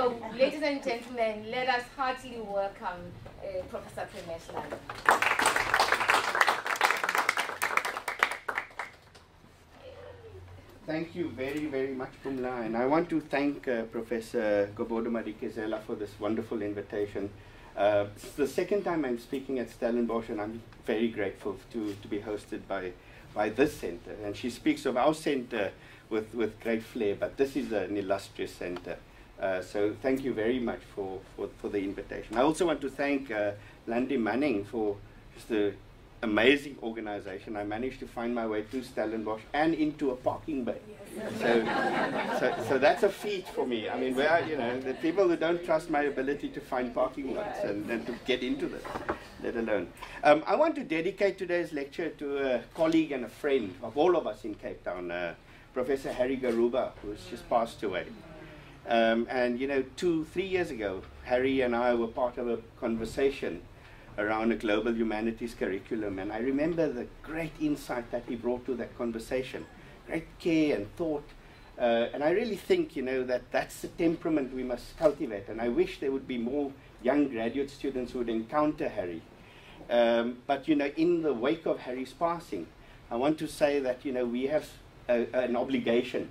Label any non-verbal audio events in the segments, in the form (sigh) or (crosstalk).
So, ladies and gentlemen, let us heartily welcome uh, Professor Premesh Thank you very, very much, Pumla. And I want to thank uh, Professor Gobodo Madikizela for this wonderful invitation. Uh, it's the second time I'm speaking at Stellenbosch, and I'm very grateful to, to be hosted by, by this center. And she speaks of our center with, with great flair, but this is an illustrious center. Uh, so thank you very much for, for, for the invitation. I also want to thank uh, Landy Manning for just the amazing organization. I managed to find my way to Stellenbosch and into a parking bay. So, so, so that's a feat for me. I mean, where, you know, the people who don't trust my ability to find parking lots and, and to get into them, let alone. Um, I want to dedicate today's lecture to a colleague and a friend of all of us in Cape Town, uh, Professor Harry Garuba, who's just passed away. Um, and, you know, two, three years ago, Harry and I were part of a conversation around a global humanities curriculum. And I remember the great insight that he brought to that conversation, great care and thought. Uh, and I really think, you know, that that's the temperament we must cultivate. And I wish there would be more young graduate students who would encounter Harry. Um, but, you know, in the wake of Harry's passing, I want to say that, you know, we have a, an obligation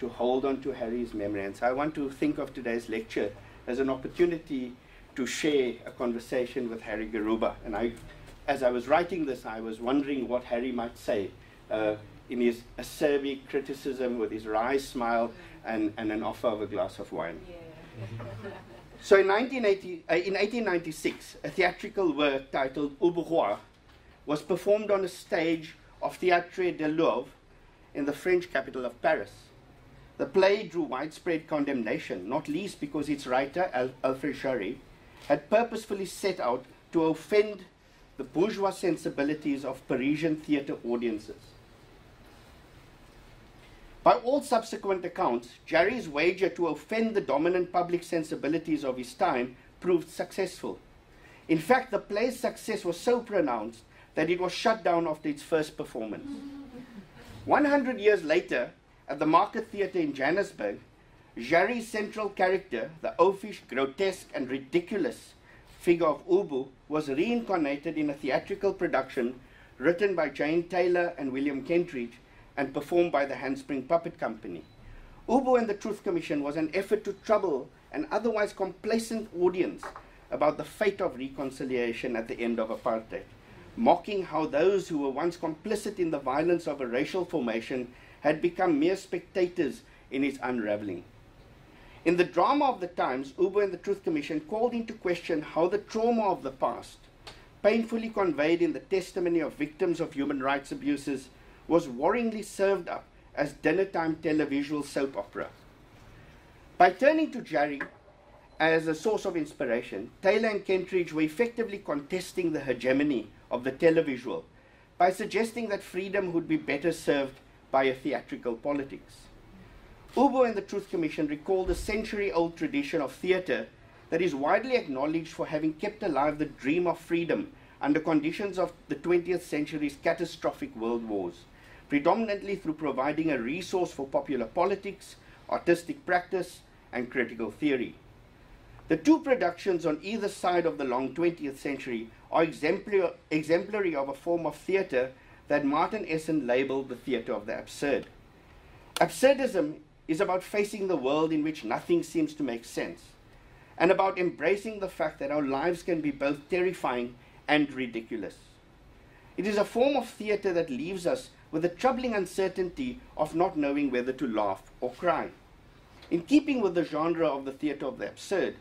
to hold on to Harry's memory. And so I want to think of today's lecture as an opportunity to share a conversation with Harry Garuba. And I, as I was writing this, I was wondering what Harry might say uh, in his acerbic criticism with his wry smile and, and an offer of a glass of wine. Yeah. (laughs) so in, 1980, uh, in 1896, a theatrical work titled Au was performed on a stage of Théâtre de l'Œuvre in the French capital of Paris. The play drew widespread condemnation, not least because its writer, Al Alfred Jarry, had purposefully set out to offend the bourgeois sensibilities of Parisian theatre audiences. By all subsequent accounts, Jarry's wager to offend the dominant public sensibilities of his time proved successful. In fact, the play's success was so pronounced that it was shut down after its first performance. (laughs) 100 years later, at the Market Theatre in Johannesburg, Jarry's central character, the oafish, grotesque, and ridiculous figure of Ubu, was reincarnated in a theatrical production written by Jane Taylor and William Kentridge and performed by the Handspring Puppet Company. Ubu and the Truth Commission was an effort to trouble an otherwise complacent audience about the fate of reconciliation at the end of apartheid, mocking how those who were once complicit in the violence of a racial formation had become mere spectators in its unraveling. In the drama of the times, Ubu and the Truth Commission called into question how the trauma of the past, painfully conveyed in the testimony of victims of human rights abuses, was worryingly served up as dinner-time televisual soap opera. By turning to Jarry as a source of inspiration, Taylor and Kentridge were effectively contesting the hegemony of the televisual by suggesting that freedom would be better served by a theatrical politics. Ubu and the Truth Commission recall the century old tradition of theatre that is widely acknowledged for having kept alive the dream of freedom under conditions of the 20th century's catastrophic world wars, predominantly through providing a resource for popular politics, artistic practice, and critical theory. The two productions on either side of the long 20th century are exemplary, exemplary of a form of theatre that Martin Esslin labeled the theatre of the absurd. Absurdism is about facing the world in which nothing seems to make sense, and about embracing the fact that our lives can be both terrifying and ridiculous. It is a form of theatre that leaves us with the troubling uncertainty of not knowing whether to laugh or cry. In keeping with the genre of the theatre of the absurd,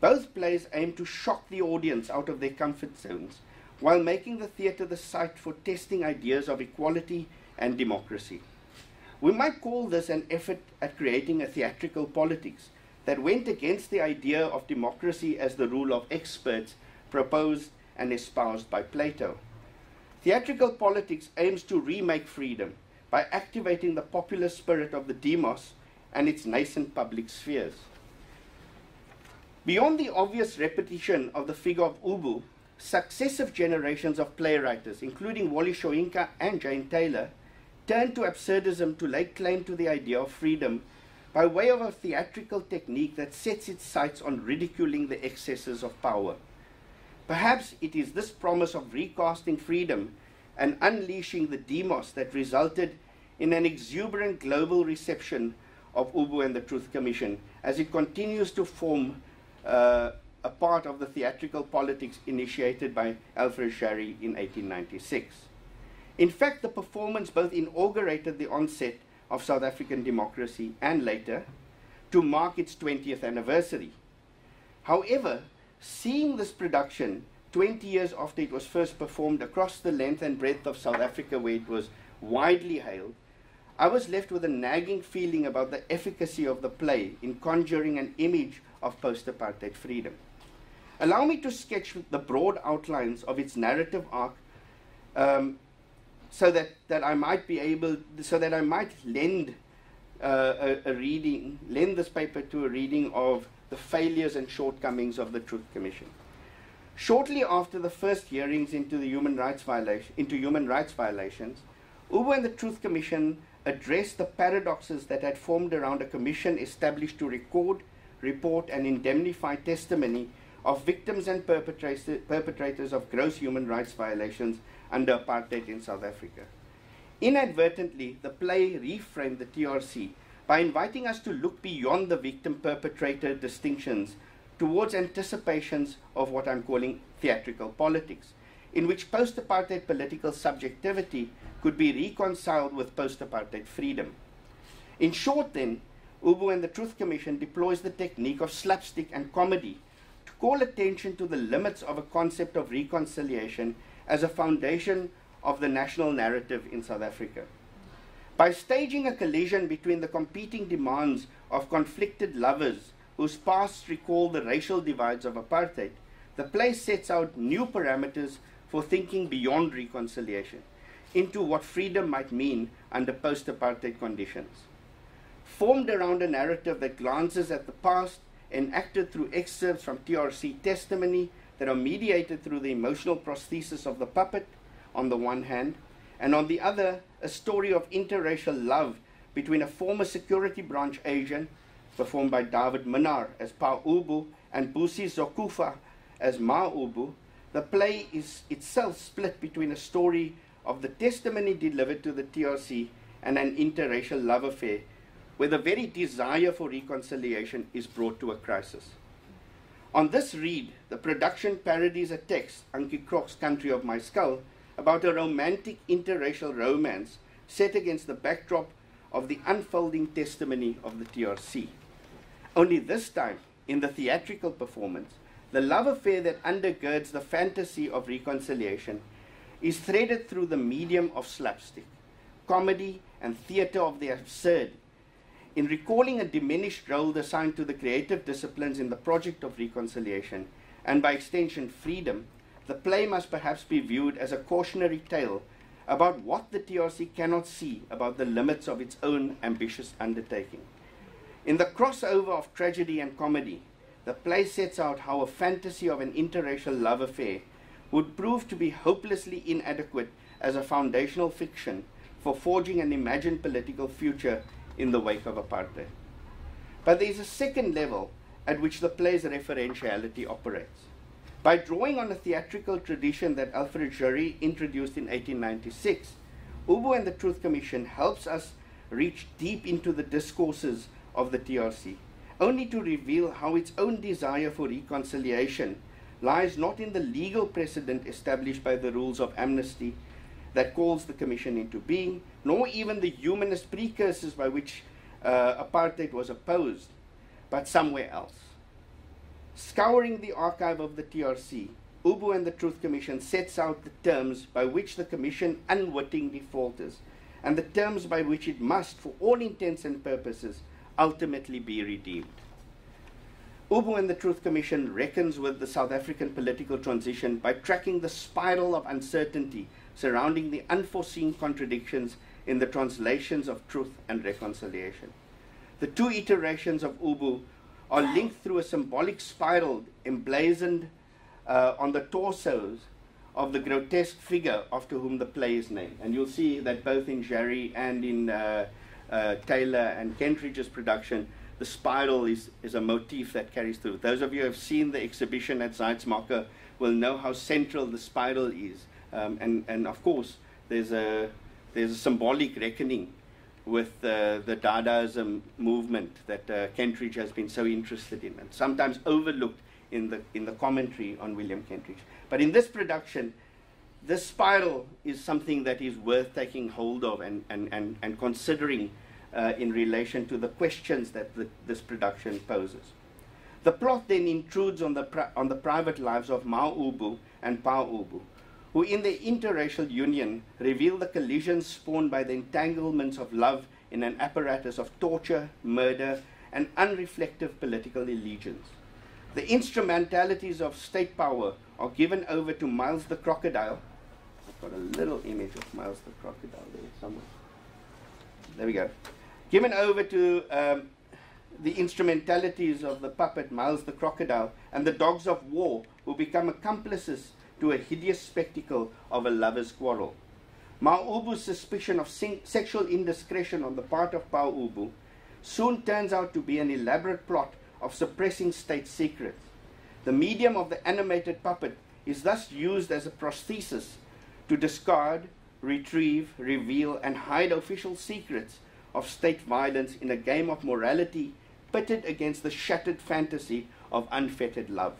both plays aim to shock the audience out of their comfort zones while making the theatre the site for testing ideas of equality and democracy. We might call this an effort at creating a theatrical politics that went against the idea of democracy as the rule of experts proposed and espoused by Plato. Theatrical politics aims to remake freedom by activating the popular spirit of the demos and its nascent public spheres. Beyond the obvious repetition of the figure of Ubu, successive generations of playwrights, including Wole Soyinka and Jane Taylor, turned to absurdism to lay claim to the idea of freedom by way of a theatrical technique that sets its sights on ridiculing the excesses of power. Perhaps it is this promise of recasting freedom and unleashing the demos that resulted in an exuberant global reception of Ubu and the Truth Commission as it continues to form uh, a part of the theatrical politics initiated by Alfred Jarry in 1896. In fact, the performance both inaugurated the onset of South African democracy and later to mark its 20th anniversary. However, seeing this production 20 years after it was first performed across the length and breadth of South Africa, where it was widely hailed, I was left with a nagging feeling about the efficacy of the play in conjuring an image of post apartheid freedom. Allow me to sketch the broad outlines of its narrative arc um, so that, that I might be able, so that I might lend uh, a, a, reading, lend this paper to a reading of the failures and shortcomings of the Truth Commission. Shortly after the first hearings into the human rights violation, into human rights violations, Ubu and the Truth Commission addressed the paradoxes that had formed around a commission established to record, report, and indemnify testimony of victims and perpetrators of gross human rights violations under apartheid in South Africa. Inadvertently, the play reframed the TRC by inviting us to look beyond the victim perpetrator distinctions towards anticipations of what I'm calling theatrical politics, in which post apartheid political subjectivity could be reconciled with post apartheid freedom. In short, then, Ubu and the Truth Commission deploys the technique of slapstick and comedy call attention to the limits of a concept of reconciliation as a foundation of the national narrative in South Africa. By staging a collision between the competing demands of conflicted lovers whose pasts recall the racial divides of apartheid, the play sets out new parameters for thinking beyond reconciliation into what freedom might mean under post apartheid conditions. Formed around a narrative that glances at the past, enacted through excerpts from TRC testimony that are mediated through the emotional prosthesis of the puppet, on the one hand, and on the other, a story of interracial love between a former security branch agent, performed by David Minnaar as Pa Ubu, and Busi Zokufa as Ma Ubu. The play is itself split between a story of the testimony delivered to the TRC and an interracial love affair, where the very desire for reconciliation is brought to a crisis. On this read, the production parodies a text, Antjie Krog's Country of My Skull, about a romantic interracial romance set against the backdrop of the unfolding testimony of the TRC. Only this time, in the theatrical performance, the love affair that undergirds the fantasy of reconciliation is threaded through the medium of slapstick, comedy, and theater of the absurd in recalling a diminished role assigned to the creative disciplines in the project of reconciliation, and by extension freedom, the play must perhaps be viewed as a cautionary tale about what the TRC cannot see about the limits of its own ambitious undertaking. In the crossover of tragedy and comedy, the play sets out how a fantasy of an interracial love affair would prove to be hopelessly inadequate as a foundational fiction for forging an imagined political future in the wake of apartheid. But there is a second level at which the play's referentiality operates. By drawing on a theatrical tradition that Alfred Jarry introduced in 1896, Ubu and the Truth Commission helps us reach deep into the discourses of the TRC, only to reveal how its own desire for reconciliation lies not in the legal precedent established by the rules of amnesty that calls the Commission into being, nor even the humanist precursors by which uh, apartheid was opposed, but somewhere else. Scouring the archive of the TRC, Ubu and the Truth Commission sets out the terms by which the Commission unwittingly falters, and the terms by which it must, for all intents and purposes, ultimately be redeemed. Ubu and the Truth Commission reckons with the South African political transition by tracking the spiral of uncertainty surrounding the unforeseen contradictions in the translations of truth and reconciliation. The two iterations of Ubu are linked through a symbolic spiral emblazoned uh, on the torsos of the grotesque figure after whom the play is named. And you'll see that both in Jarry and in uh, uh, Taylor and Kentridge's production, the spiral is, is a motif that carries through. Those of you who have seen the exhibition at Zeitz MOCAA will know how central the spiral is. Um, and, and of course, there's a, there's a symbolic reckoning with uh, the Dadaism movement that uh, Kentridge has been so interested in and sometimes overlooked in the, in the commentary on William Kentridge. But in this production, this spiral is something that is worth taking hold of and, and, and, and considering uh, in relation to the questions that the, this production poses. The plot then intrudes on the, on the private lives of Ma Ubu and Pa Ubu, who in their interracial union reveal the collisions spawned by the entanglements of love in an apparatus of torture, murder, and unreflective political allegiance. The instrumentalities of state power are given over to Miles the crocodile. I've got a little image of Miles the crocodile there somewhere. There we go. Given over to um, the instrumentalities of the puppet Miles the crocodile and the dogs of war who become accomplices to a hideous spectacle of a lover's quarrel. Ma'ubu's suspicion of sexual indiscretion on the part of Pa'ubu soon turns out to be an elaborate plot of suppressing state secrets. The medium of the animated puppet is thus used as a prosthesis to discard, retrieve, reveal, and hide official secrets of state violence in a game of morality pitted against the shattered fantasy of unfettered love.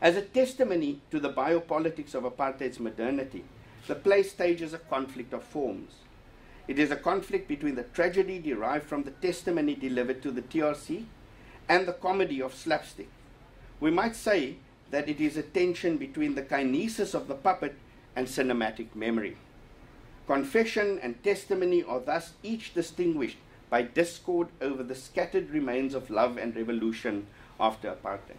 As a testimony to the biopolitics of apartheid's modernity, the play stages a conflict of forms. It is a conflict between the tragedy derived from the testimony delivered to the TRC and the comedy of slapstick. We might say that it is a tension between the kinesis of the puppet and cinematic memory. Confession and testimony are thus each distinguished by discord over the scattered remains of love and revolution after apartheid.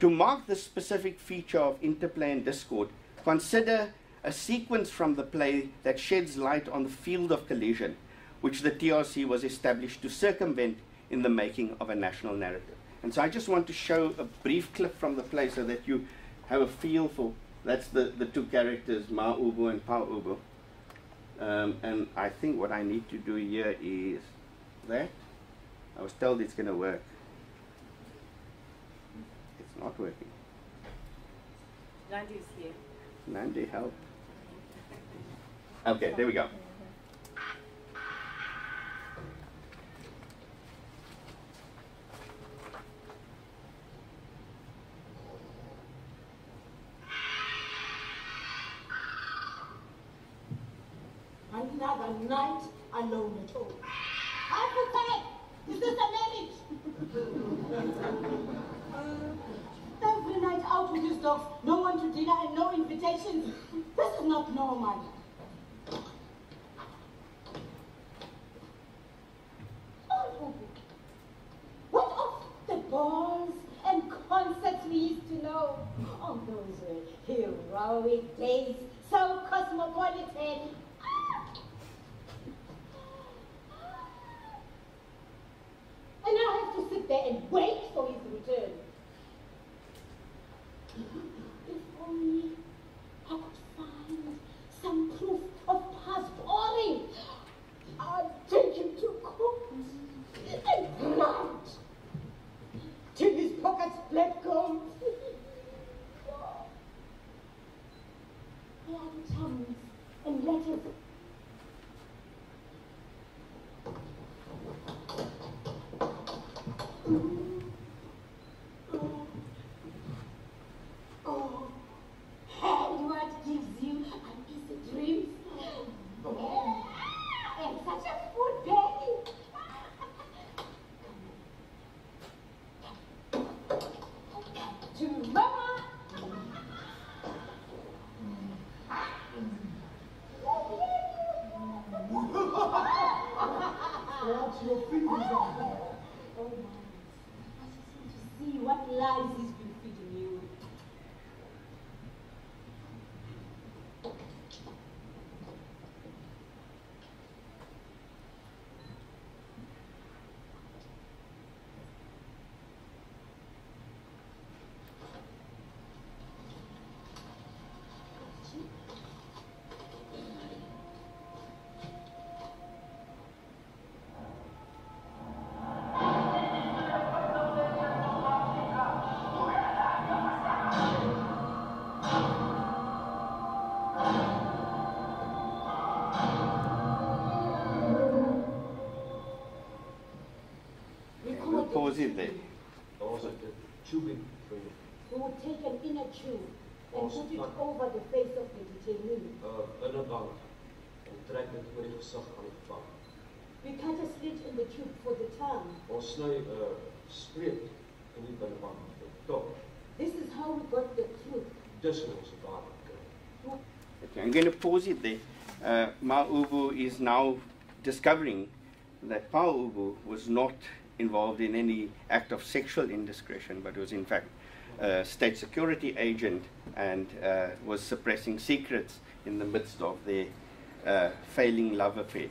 To mark this specific feature of interplay and discord, consider a sequence from the play that sheds light on the field of collision, which the TRC was established to circumvent in the making of a national narrative. And so I just want to show a brief clip from the play so that you have a feel for that's the, the two characters, Ma Ubu and Pa Ubu. Um, and I think what I need to do here is that. I was told it's going to work not working. Nandi is here. Nandi, help. Okay, there we go. Another night alone at home. I Is this a marriage? Every night out with his no one to dinner and no invitations. This is not normal. your feet inside. Pause it there. Daar's 'n tubing vir He would take an inner tube and put it over the face of the detainee. innebank en trek dit oor die gesig van. We cut a slit in the tube for the tongue. Ons sny 'n uh, streep in die binnebank vir tong. This is how we got the truth. Dis hoe ons dit kry. Okay, I'm going to pause it there. Uh, Ma Ubu is now discovering that Pa Ubu was not involved in any act of sexual indiscretion, but was in fact a state security agent and uh, was suppressing secrets in the midst of their uh, failing love affair.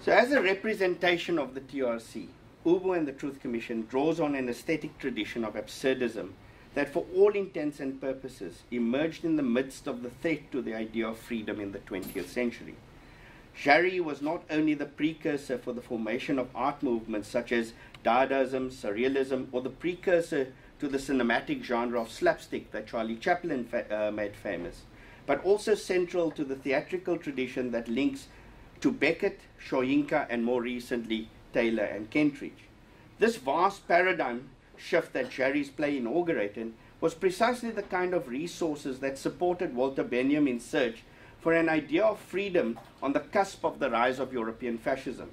So, as a representation of the TRC, Ubu and the Truth Commission draws on an aesthetic tradition of absurdism that, for all intents and purposes, emerged in the midst of the threat to the idea of freedom in the 20th century. Jarry was not only the precursor for the formation of art movements such as Dadaism, Surrealism, or the precursor to the cinematic genre of slapstick that Charlie Chaplin fa- uh, made famous, but also central to the theatrical tradition that links to Beckett, Soyinka, and more recently Taylor and Kentridge. This vast paradigm shift that Jarry's play inaugurated was precisely the kind of resources that supported Walter Benjamin's search for an idea of freedom on the cusp of the rise of European fascism.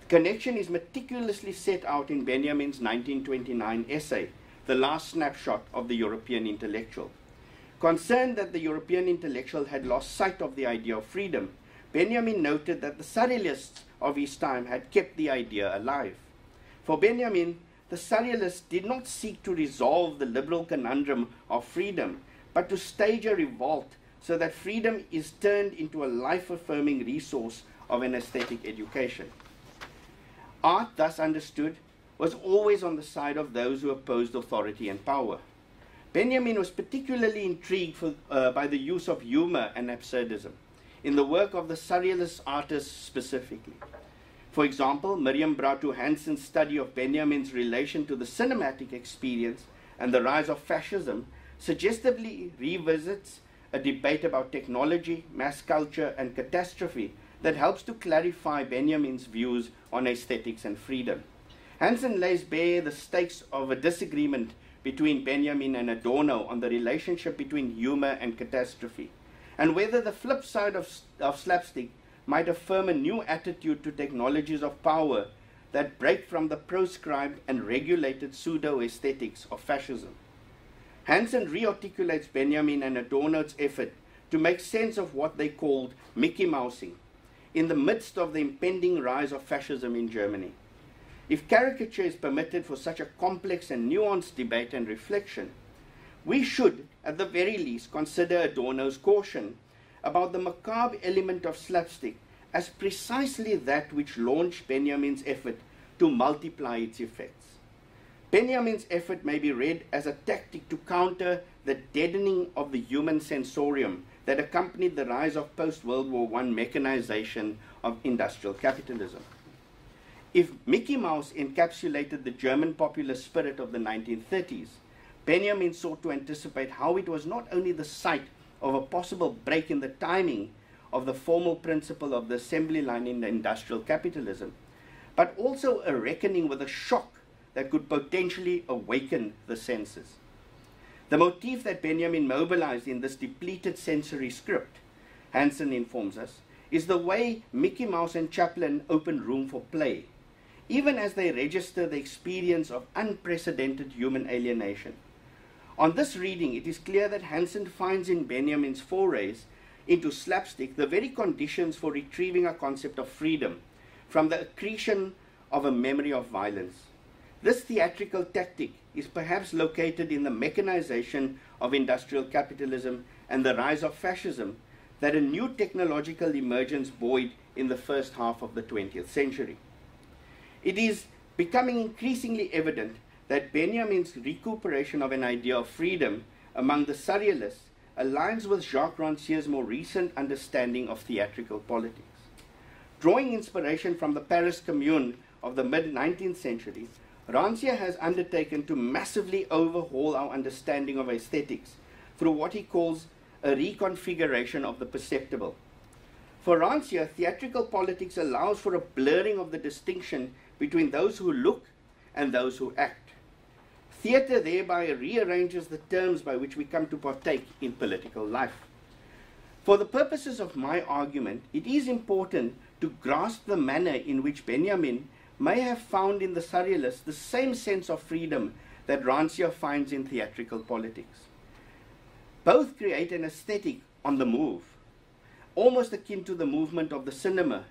The connection is meticulously set out in Benjamin's 1929 essay, The Last Snapshot of the European Intellectual. Concerned that the European intellectual had lost sight of the idea of freedom, Benjamin noted that the surrealists of his time had kept the idea alive. For Benjamin, the surrealists did not seek to resolve the liberal conundrum of freedom, but to stage a revolt so that freedom is turned into a life affirming resource of an aesthetic education. Art, thus understood, was always on the side of those who opposed authority and power. Benjamin was particularly intrigued for, uh, by the use of humor and absurdism in the work of the surrealist artists specifically. For example, Miriam Bratu Hansen's study of Benjamin's relation to the cinematic experience and the rise of fascism suggestively revisits a debate about technology, mass culture, and catastrophe that helps to clarify Benjamin's views on aesthetics and freedom. Hansen lays bare the stakes of a disagreement between Benjamin and Adorno on the relationship between humor and catastrophe, and whether the flip side of, of slapstick might affirm a new attitude to technologies of power that break from the proscribed and regulated pseudo aesthetics of fascism. Hansen rearticulates Benjamin and Adorno's effort to make sense of what they called Mickey Mousing in the midst of the impending rise of fascism in Germany. If caricature is permitted for such a complex and nuanced debate and reflection, we should, at the very least, consider Adorno's caution about the macabre element of slapstick as precisely that which launched Benjamin's effort to multiply its effects. Benjamin's effort may be read as a tactic to counter the deadening of the human sensorium that accompanied the rise of post World War I mechanization of industrial capitalism. If Mickey Mouse encapsulated the German popular spirit of the 1930s, Benjamin sought to anticipate how it was not only the site of a possible break in the timing of the formal principle of the assembly line in industrial capitalism, but also a reckoning with a shock that could potentially awaken the senses. The motif that Benjamin mobilized in this depleted sensory script, Hansen informs us, is the way Mickey Mouse and Chaplin open room for play, even as they register the experience of unprecedented human alienation. On this reading, it is clear that Hansen finds in Benjamin's forays into slapstick the very conditions for retrieving a concept of freedom from the accretion of a memory of violence. This theatrical tactic is perhaps located in the mechanization of industrial capitalism and the rise of fascism that a new technological emergence buoyed in the first half of the 20th century. It is becoming increasingly evident that Benjamin's recuperation of an idea of freedom among the surrealists aligns with Jacques Rancière's more recent understanding of theatrical politics. Drawing inspiration from the Paris Commune of the mid 19th century, Rancière has undertaken to massively overhaul our understanding of aesthetics through what he calls a reconfiguration of the perceptible. For Rancière, theatrical politics allows for a blurring of the distinction between those who look and those who act. Theatre thereby rearranges the terms by which we come to partake in political life. For the purposes of my argument, it is important to grasp the manner in which Benjamin may have found in the surrealists the same sense of freedom that Rancière finds in theatrical politics. Both create an aesthetic on the move, almost akin to the movement of the cinema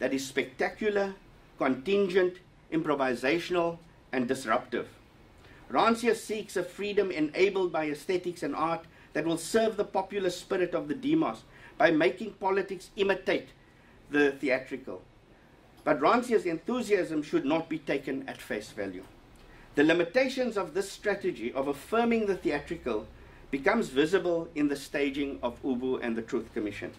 that is spectacular, contingent, improvisational, and disruptive. Rancière seeks a freedom enabled by aesthetics and art that will serve the popular spirit of the demos by making politics imitate the theatrical. But Rancière's enthusiasm should not be taken at face value. The limitations of this strategy of affirming the theatrical becomes visible in the staging of Ubu and the Truth Commission.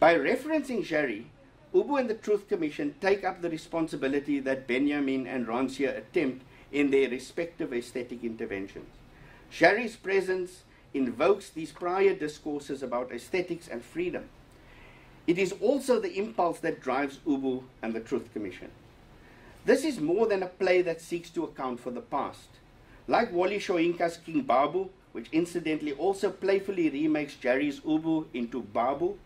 By referencing Jarry, Ubu and the Truth Commission take up the responsibility that Benjamin and Rancière attempt in their respective aesthetic interventions. Jarry's presence invokes these prior discourses about aesthetics and freedom. It is also the impulse that drives Ubu and the Truth Commission. This is more than a play that seeks to account for the past. Like Wole Soyinka's King Babu, which incidentally also playfully remakes Jarry's Ubu into Babu,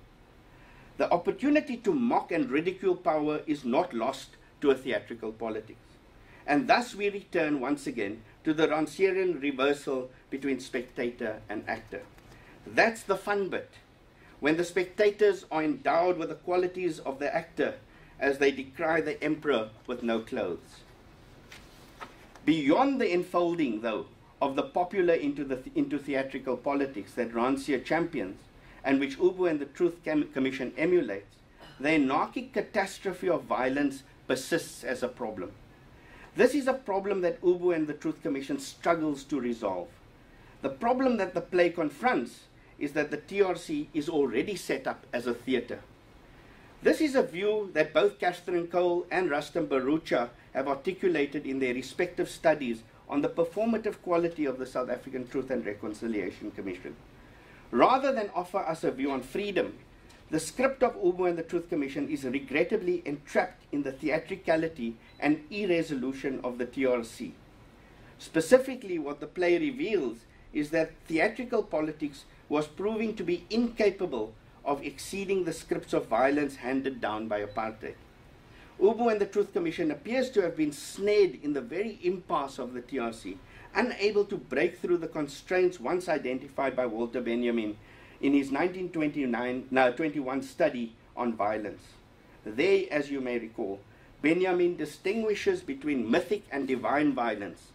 the opportunity to mock and ridicule power is not lost to a theatrical politics. And thus we return once again to the Rancierian reversal between spectator and actor. That's the fun bit. When the spectators are endowed with the qualities of the actor as they decry the emperor with no clothes. Beyond the enfolding, though, of the popular into, the, into theatrical politics that Rancière champions, and which Ubu and the Truth Commission emulates, the anarchic catastrophe of violence persists as a problem. This is a problem that Ubu and the Truth Commission struggles to resolve. The problem that the play confronts is that the TRC is already set up as a theatre. This is a view that both Catherine Cole and Rustom Bharucha have articulated in their respective studies on the performative quality of the South African Truth and Reconciliation Commission. Rather than offer us a view on freedom, the script of Ubu and the Truth Commission is regrettably entrapped in the theatricality and irresolution of the TRC. Specifically, what the play reveals is that theatrical politics was proving to be incapable of exceeding the scripts of violence handed down by apartheid. Ubu and the Truth Commission appears to have been snared in the very impasse of the TRC, unable to break through the constraints once identified by Walter Benjamin in his 1929 no, 21 study on violence. There, as you may recall, Benjamin distinguishes between mythic and divine violence.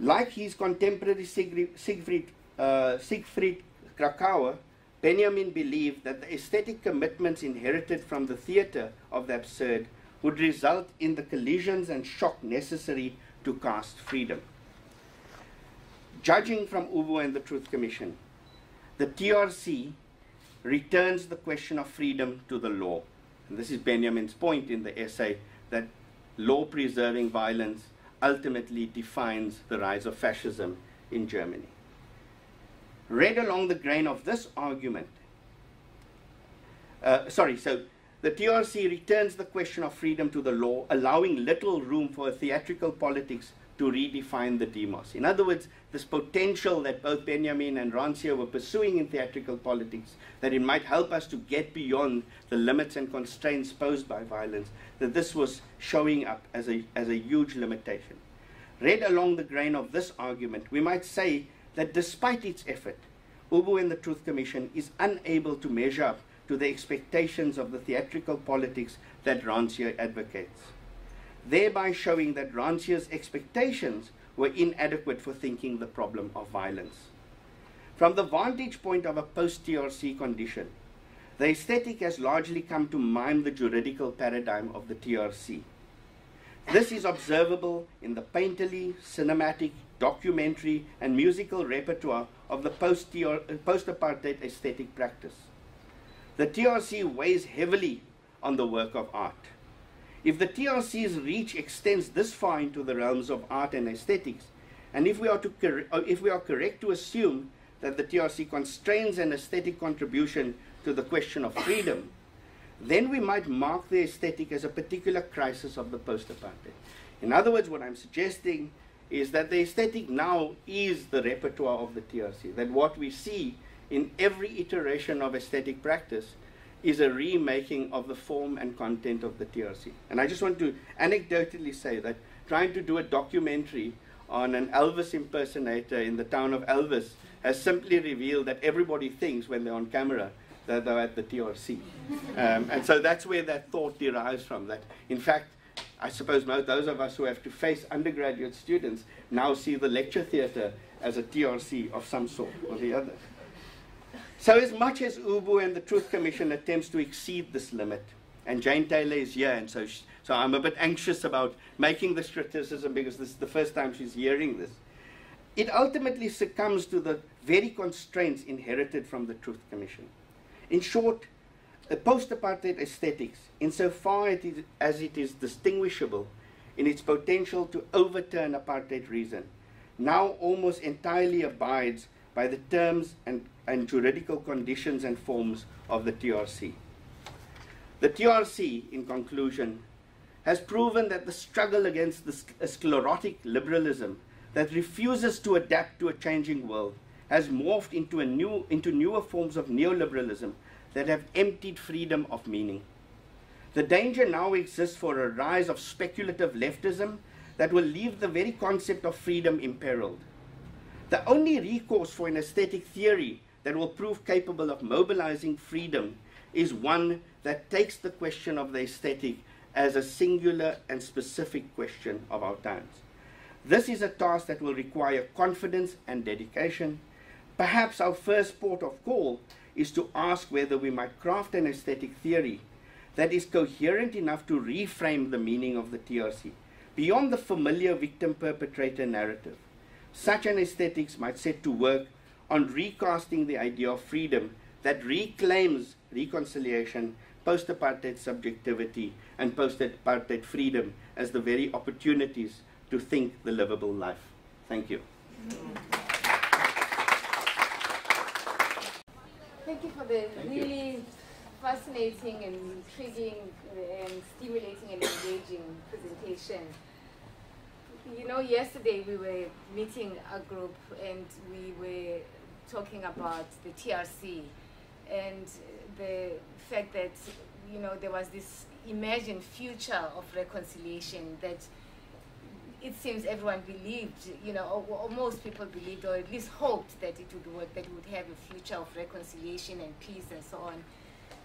Like his contemporary Siegfried, uh, Siegfried Kracauer, Benjamin believed that the aesthetic commitments inherited from the theatre of the absurd would result in the collisions and shock necessary to cast freedom. Judging from Ubu and the Truth Commission, the TRC returns the question of freedom to the law. And this is Benjamin's point in the essay that law preserving violence ultimately defines the rise of fascism in Germany. Read along the grain of this argument, uh, sorry, so the TRC returns the question of freedom to the law, allowing little room for theatrical politics to redefine the demos. In other words, this potential that both Benjamin and Rancière were pursuing in theatrical politics, that it might help us to get beyond the limits and constraints posed by violence, that this was showing up as a, as a huge limitation. Read along the grain of this argument, we might say that despite its effort, Ubu and the Truth Commission is unable to measure up to the expectations of the theatrical politics that Rancière advocates thereby showing that Rancière's expectations were inadequate for thinking the problem of violence. From the vantage point of a post-TRC condition, the aesthetic has largely come to mime the juridical paradigm of the TRC. This is observable in the painterly, cinematic, documentary, and musical repertoire of the post-apartheid aesthetic practice. The TRC weighs heavily on the work of art. If the TRC's reach extends this far into the realms of art and aesthetics, and if we are, to uh, if we are correct to assume that the TRC constrains an aesthetic contribution to the question of freedom, then we might mark the aesthetic as a particular crisis of the post-apartheid. In other words, what I'm suggesting is that the aesthetic now is the repertoire of the TRC, that what we see in every iteration of aesthetic practice is a remaking of the form and content of the TRC. And I just want to anecdotally say that trying to do a documentary on an Elvis impersonator in the town of Elvis has simply revealed that everybody thinks when they're on camera that they're at the TRC. (laughs) Um, and so that's where that thought derives from. That, in fact, I suppose most those of us who have to face undergraduate students now see the lecture theatre as a TRC of some sort or the other. So, as much as UBU and the Truth Commission attempts to exceed this limit, and Jane Taylor is here, and so, she, so I'm a bit anxious about making this criticism because this is the first time she's hearing this. It ultimately succumbs to the very constraints inherited from the Truth Commission. In short, post apartheid aesthetics, insofar as it is distinguishable in its potential to overturn apartheid reason, now almost entirely abides by the terms and, and juridical conditions and forms of the TRC. The TRC, in conclusion, has proven that the struggle against the sclerotic liberalism that refuses to adapt to a changing world has morphed into, a new, into newer forms of neoliberalism that have emptied freedom of meaning. The danger now exists for a rise of speculative leftism that will leave the very concept of freedom imperiled. The only recourse for an aesthetic theory that will prove capable of mobilizing freedom is one that takes the question of the aesthetic as a singular and specific question of our times. This is a task that will require confidence and dedication. Perhaps our first port of call is to ask whether we might craft an aesthetic theory that is coherent enough to reframe the meaning of the TRC beyond the familiar victim perpetrator narrative. Such an aesthetics might set to work on recasting the idea of freedom that reclaims reconciliation, post apartheid subjectivity, and post apartheid freedom as the very opportunities to think the livable life. Thank you. Thank you for the Thank really you. fascinating and intriguing and stimulating and engaging presentation. You know, yesterday we were meeting a group and we were talking about the TRC and the fact that, you know, there was this imagined future of reconciliation that it seems everyone believed, you know, or, or, most people believed, or at least hoped that it would work, that we would have a future of reconciliation and peace and so on.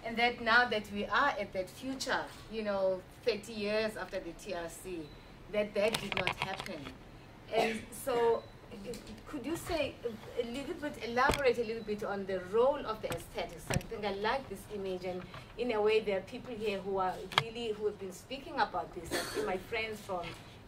And that now that we are at that future, you know, 30 years after the TRC, that that did not happen. And so, could you say a little bit, elaborate a little bit on the role of the aesthetics? I think I like this image, and in a way, there are people here who are really, who have been speaking about this. I see my friends from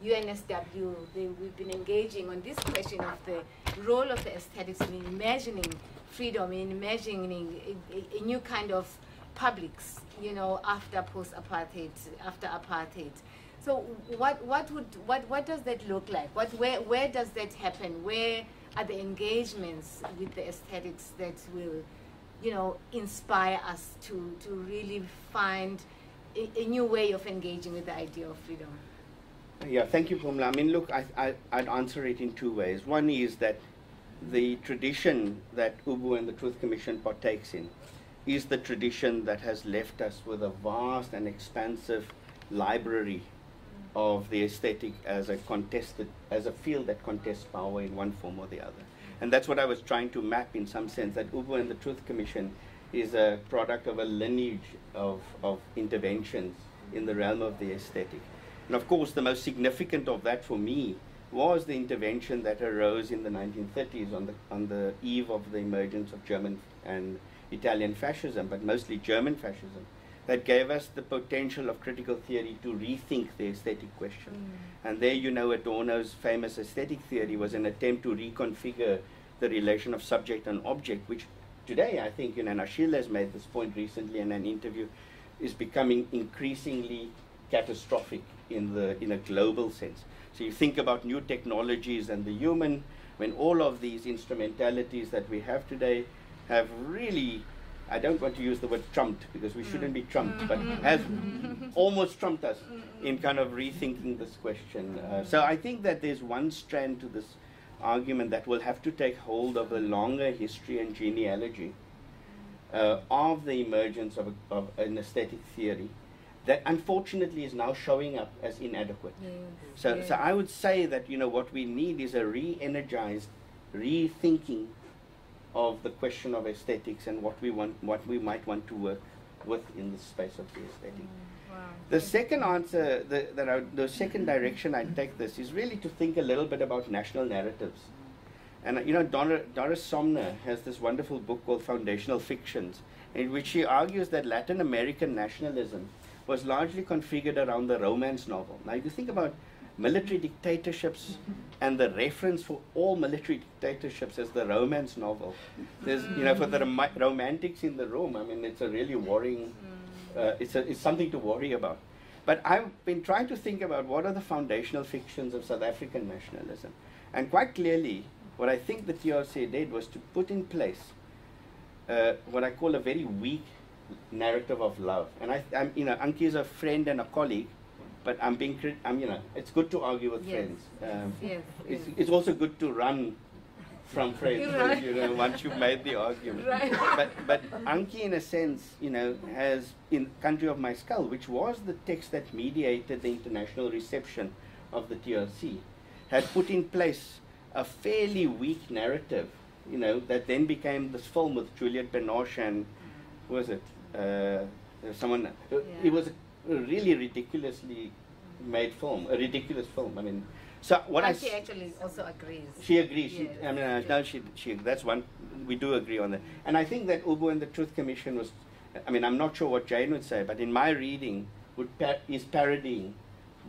UNSW, they, we've been engaging on this question of the role of the aesthetics in imagining freedom, in imagining a, a, new kind of publics, you know, after post-apartheid, after apartheid. So what, what, would, what, what does that look like? What, where, where does that happen? Where are the engagements with the aesthetics that will, you know, inspire us to, to really find a, a new way of engaging with the idea of freedom? Yeah, thank you, Pumla. I mean, look, I, I, I'd answer it in two ways. One is that the tradition that UBU and the Truth Commission partakes in is the tradition that has left us with a vast and expansive library of the aesthetic as a contested, as a field that contests power in one form or the other. And that's what I was trying to map in some sense, that UBU and the Truth Commission is a product of a lineage of, of interventions in the realm of the aesthetic. And of course, the most significant of that for me was the intervention that arose in the 1930s on the, on the eve of the emergence of German and Italian fascism, but mostly German fascism, that gave us the potential of critical theory to rethink the aesthetic question. Mm. And there, you know, Adorno's famous aesthetic theory was an attempt to reconfigure the relation of subject and object, which today, I think, you know, Achille has made this point recently in an interview, is becoming increasingly catastrophic in, the, in a global sense. So you think about new technologies and the human, when all of these instrumentalities that we have today have really, I don't want to use the word trumped because we shouldn't be trumped, but mm-hmm. (laughs) has (laughs) almost trumped us in kind of rethinking this question. Uh, so I think that there's one strand to this argument that will have to take hold of a longer history and genealogy uh, of the emergence of, a, of an aesthetic theory that unfortunately is now showing up as inadequate. Yes, So, yes. so I would say that you know what we need is a re-energized, rethinking of the question of aesthetics and what we want, what we might want to work with in the space of the aesthetic. Wow. The second answer, the, that I, the second direction I take this is really to think a little bit about national narratives. And uh, you know, Dora, Doris Sommer has this wonderful book called Foundational Fictions, in which she argues that Latin American nationalism was largely configured around the romance novel. Now, if you think about military dictatorships and the reference for all military dictatorships as the romance novel, there's, you know, for the rom- romantics in the room, I mean, it's a really worrying, uh, it's, a, it's something to worry about. But I've been trying to think about what are the foundational fictions of South African nationalism. And quite clearly, what I think the TRC did was to put in place uh, what I call a very weak narrative of love. And I, I'm, you know, Antjie is a friend and a colleague, but I'm being, crit- I'm, you know, it's good to argue with Yes. friends. Um, Yes, it's, yes. it's also good to run from (laughs) friends, Right. you know, once you've made the argument. Right. But, but Antjie, in a sense, you know, has in Country of My Skull, which was the text that mediated the international reception of the TRC, had put in place a fairly weak narrative, you know, that then became this film with Juliette Binoche and who was it? Uh, someone. uh, Yeah. It was a really ridiculously made film, a ridiculous film. I mean, so what I And she actually also agrees. she agrees. She, I mean, uh, yes. no, she, she, that's one, we do agree on that. And I think that Ubu and the Truth Commission was, I mean, I'm not sure what Jane would say, but in my reading, would par- is parodying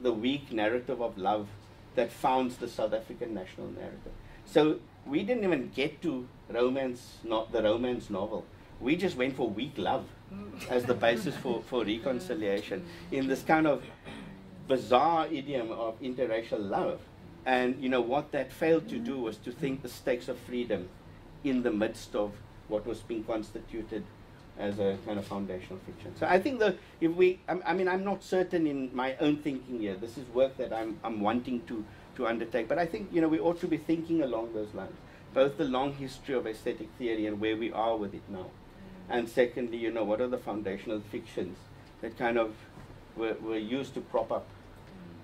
the weak narrative of love that founds the South African national narrative. So we didn't even get to romance, not the romance novel. We just went for weak love as the basis for, for reconciliation in this kind of bizarre idiom of interracial love. And you know what that failed to do was to think the stakes of freedom in the midst of what was being constituted as a kind of foundational fiction. So I think that if we, I, mean, I'm not certain in my own thinking here. This is work that I'm, I'm wanting to, to undertake. But I think, you know, we ought to be thinking along those lines. Both the long history of aesthetic theory and where we are with it now. And secondly, you know, what are the foundational fictions that kind of were, were used to prop up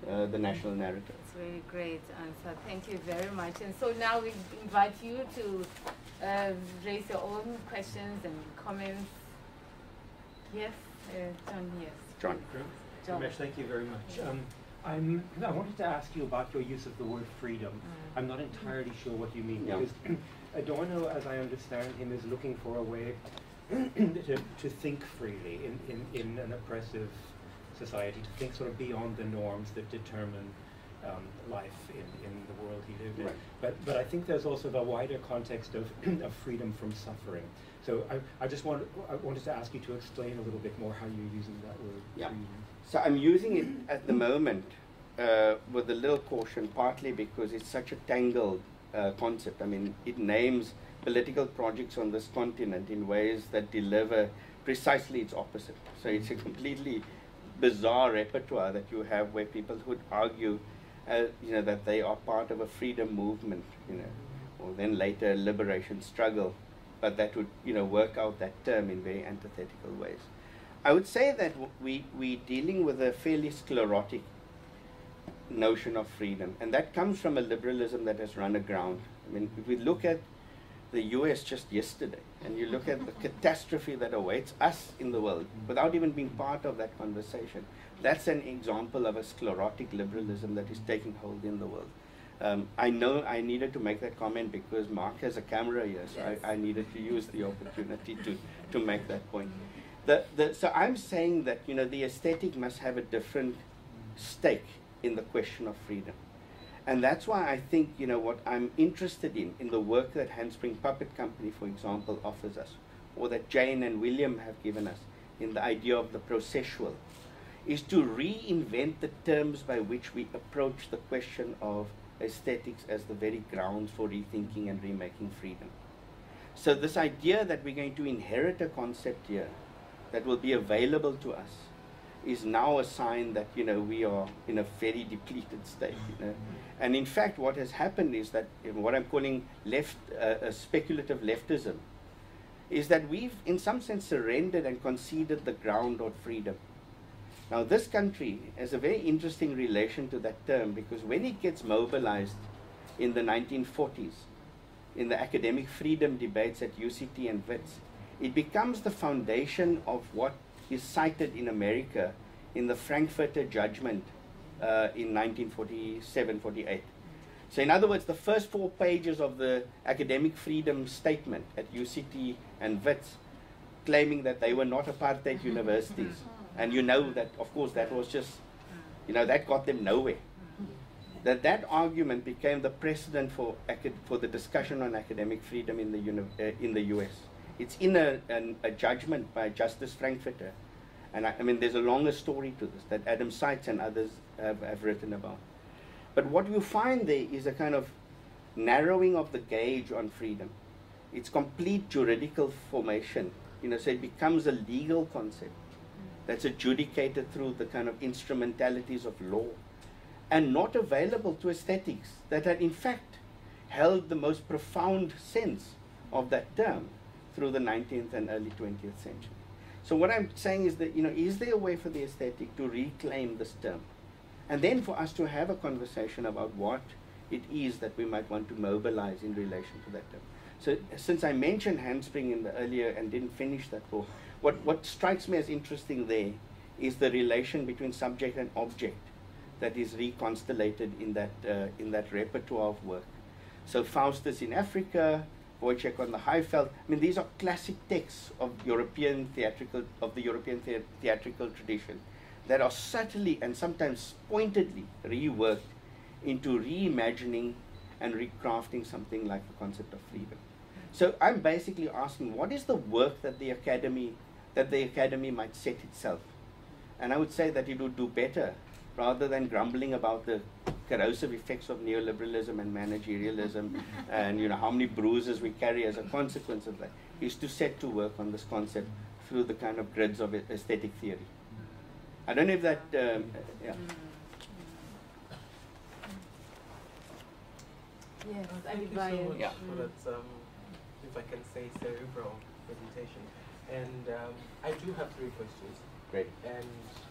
uh, the national narrative? It's very great answer. Thank you very much. And so now we invite you to uh, raise your own questions and comments. Yes, uh, John, yes. John. John. Premesh, thank you very much. Um, I'm, I wanted to ask you about your use of the word freedom. I'm not entirely sure what you mean Yeah. because (clears throat) Adorno, as I understand him, is looking for a way (clears throat) to, to think freely in, in, in an oppressive society, to think sort of beyond the norms that determine um, life in, in the world he lived in. Right. But, but I think there's also the wider context of, (clears throat) of freedom from suffering. So I, I just want, I wanted to ask you to explain a little bit more how you're using that word Yeah. freedom. So I'm using it at the moment uh, with a little caution, partly because it's such a tangled uh, concept. I mean, it names political projects on this continent in ways that deliver precisely its opposite. So it's a completely bizarre repertoire that you have where people would argue, uh, you know, that they are part of a freedom movement, you know, or then later a liberation struggle, but that would, you know, work out that term in very antithetical ways. I would say that w- we're dealing with a fairly sclerotic notion of freedom, and that comes from a liberalism that has run aground. I mean, if we look at the U.S. just yesterday, and you look at the (laughs) catastrophe that awaits us in the world without even being part of that conversation, that's an example of a sclerotic liberalism that is taking hold in the world. Um, I know I needed to make that comment because Mark has a camera here, so Yes. I, I needed to use the opportunity to, to make that point. The, the, so I'm saying that you know the aesthetic must have a different stake in the question of freedom, and that's why I think you know what I'm interested in in the work that Handspring Puppet Company, for example, offers us, or that Jane and William have given us in the idea of the processual, is to reinvent the terms by which we approach the question of aesthetics as the very grounds for rethinking and remaking freedom. So this idea that we're going to inherit a concept here that will be available to us is now a sign that you know we are in a very depleted state. You know, and in fact, what has happened is that what I'm calling left uh, speculative leftism is that we've, in some sense, surrendered and conceded the ground of freedom. Now, this country has a very interesting relation to that term because when it gets mobilized in the 1940s, in the academic freedom debates at UCT and WITS, it becomes the foundation of what is cited in America in the Frankfurter Judgment uh, in 1947 48. So, in other words, the first four pages of the academic freedom statement at UCT and WITS claiming that they were not apartheid universities. And you know that, of course, that was just, you know, that got them nowhere. That that argument became the precedent for, for the discussion on academic freedom in the, uni- uh, in the US. It's in a, an, a judgment by Justice Frankfurter. And I, I, mean, there's a longer story to this that Adam Sitze and others have, have written about. But what you find there is a kind of narrowing of the gauge on freedom. It's complete juridical formation. You know, so it becomes a legal concept that's adjudicated through the kind of instrumentalities of law and not available to aesthetics that had in fact held the most profound sense of that term through the 19th and early 20th century. So what I'm saying is that, you know, is there a way for the aesthetic to reclaim this term? And then for us to have a conversation about what it is that we might want to mobilize in relation to that term. So since I mentioned handspring in the earlier and didn't finish that thought, what, what strikes me as interesting there is the relation between subject and object that is reconstellated in that, uh, in that repertoire of work. So Faustus in Africa, Woyzeck on the Highveld. I mean, these are classic texts of European theatrical of the European the- theatrical tradition that are subtly and sometimes pointedly reworked into reimagining and recrafting something like the concept of freedom. So I'm basically asking, what is the work that the academy that the academy might set itself? And I would say that it would do better rather than grumbling about the corrosive effects of neoliberalism and managerialism (laughs) and you know how many bruises we carry as a consequence of that is to set to work on this concept through the kind of grids of aesthetic theory. I don't know if that um, yeah. Yes, Thank you so much Yeah. for that, um, if I can say, cerebral presentation. And um, I do have three questions, Great. and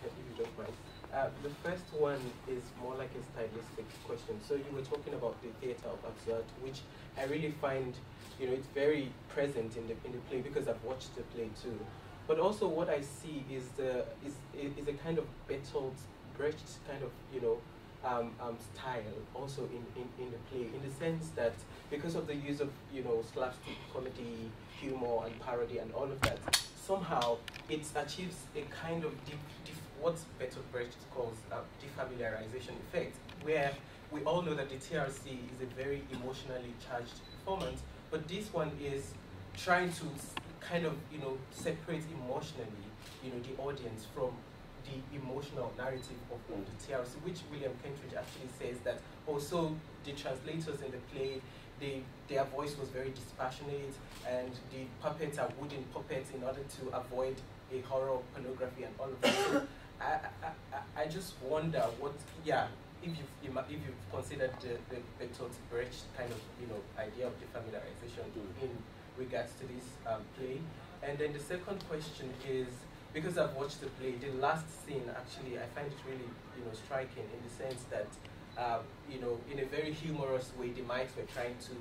if you don't mind. Uh, the first one is more like a stylistic question. So you were talking about the theater of absurd, which I really find, you know, it's very present in the in the play because I've watched the play too. But also, what I see is the is is a kind of Bertolt Brecht kind of you know um, um, style also in, in, in the play, in the sense that because of the use of you know slapstick comedy, humor, and parody, and all of that, somehow it achieves a kind of deep, deep what Bertolt calls uh, defamiliarization effect, where we all know that the TRC is a very emotionally charged performance, but this one is trying to kind of you know separate emotionally you know the audience from the emotional narrative of, the TRC, which William Kentridge actually says that also the translators in the play, they, their voice was very dispassionate, and the puppets are wooden puppets in order to avoid a horror pornography and all of that. So I, I, I just wonder what, yeah, if you've, if you've considered the, the Bertolt Brecht kind of, you know, idea of defamiliarization in regards to this um, play. And then the second question is, because I've watched the play, the last scene actually I find it really you know striking in the sense that um, you know in a very humorous way the mics were trying to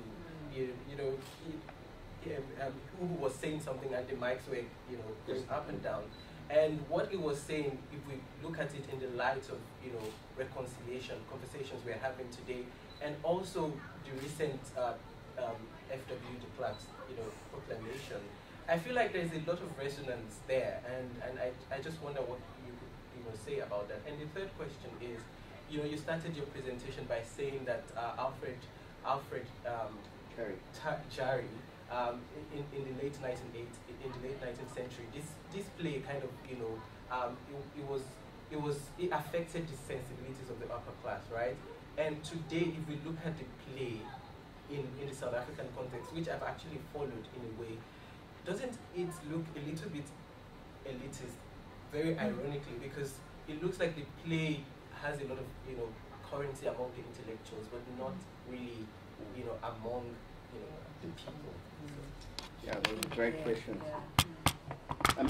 you, you know he, um, who was saying something and the mics were you know going up and down. And what he was saying, if we look at it in the light of you know reconciliation conversations we're having today, and also the recent uh, um, FW de Klerk's you know proclamation, I feel like there's a lot of resonance there, and, and I, I just wonder what you you know say about that. And the third question is, you know, you started your presentation by saying that uh, Alfred Alfred um, Jarry. Ta- Jarry um, in, in the late 19th in the late 19th century, this this play kind of you know um, it, it was it was it affected the sensibilities of the upper class, right? And today, if we look at the play in, in the South African context, which I've actually followed in a way, doesn't it look a little bit elitist very ironically because it looks like the play has a lot of you know currency among the intellectuals, but not really you know among you know the people. Yeah, those are great questions. Um,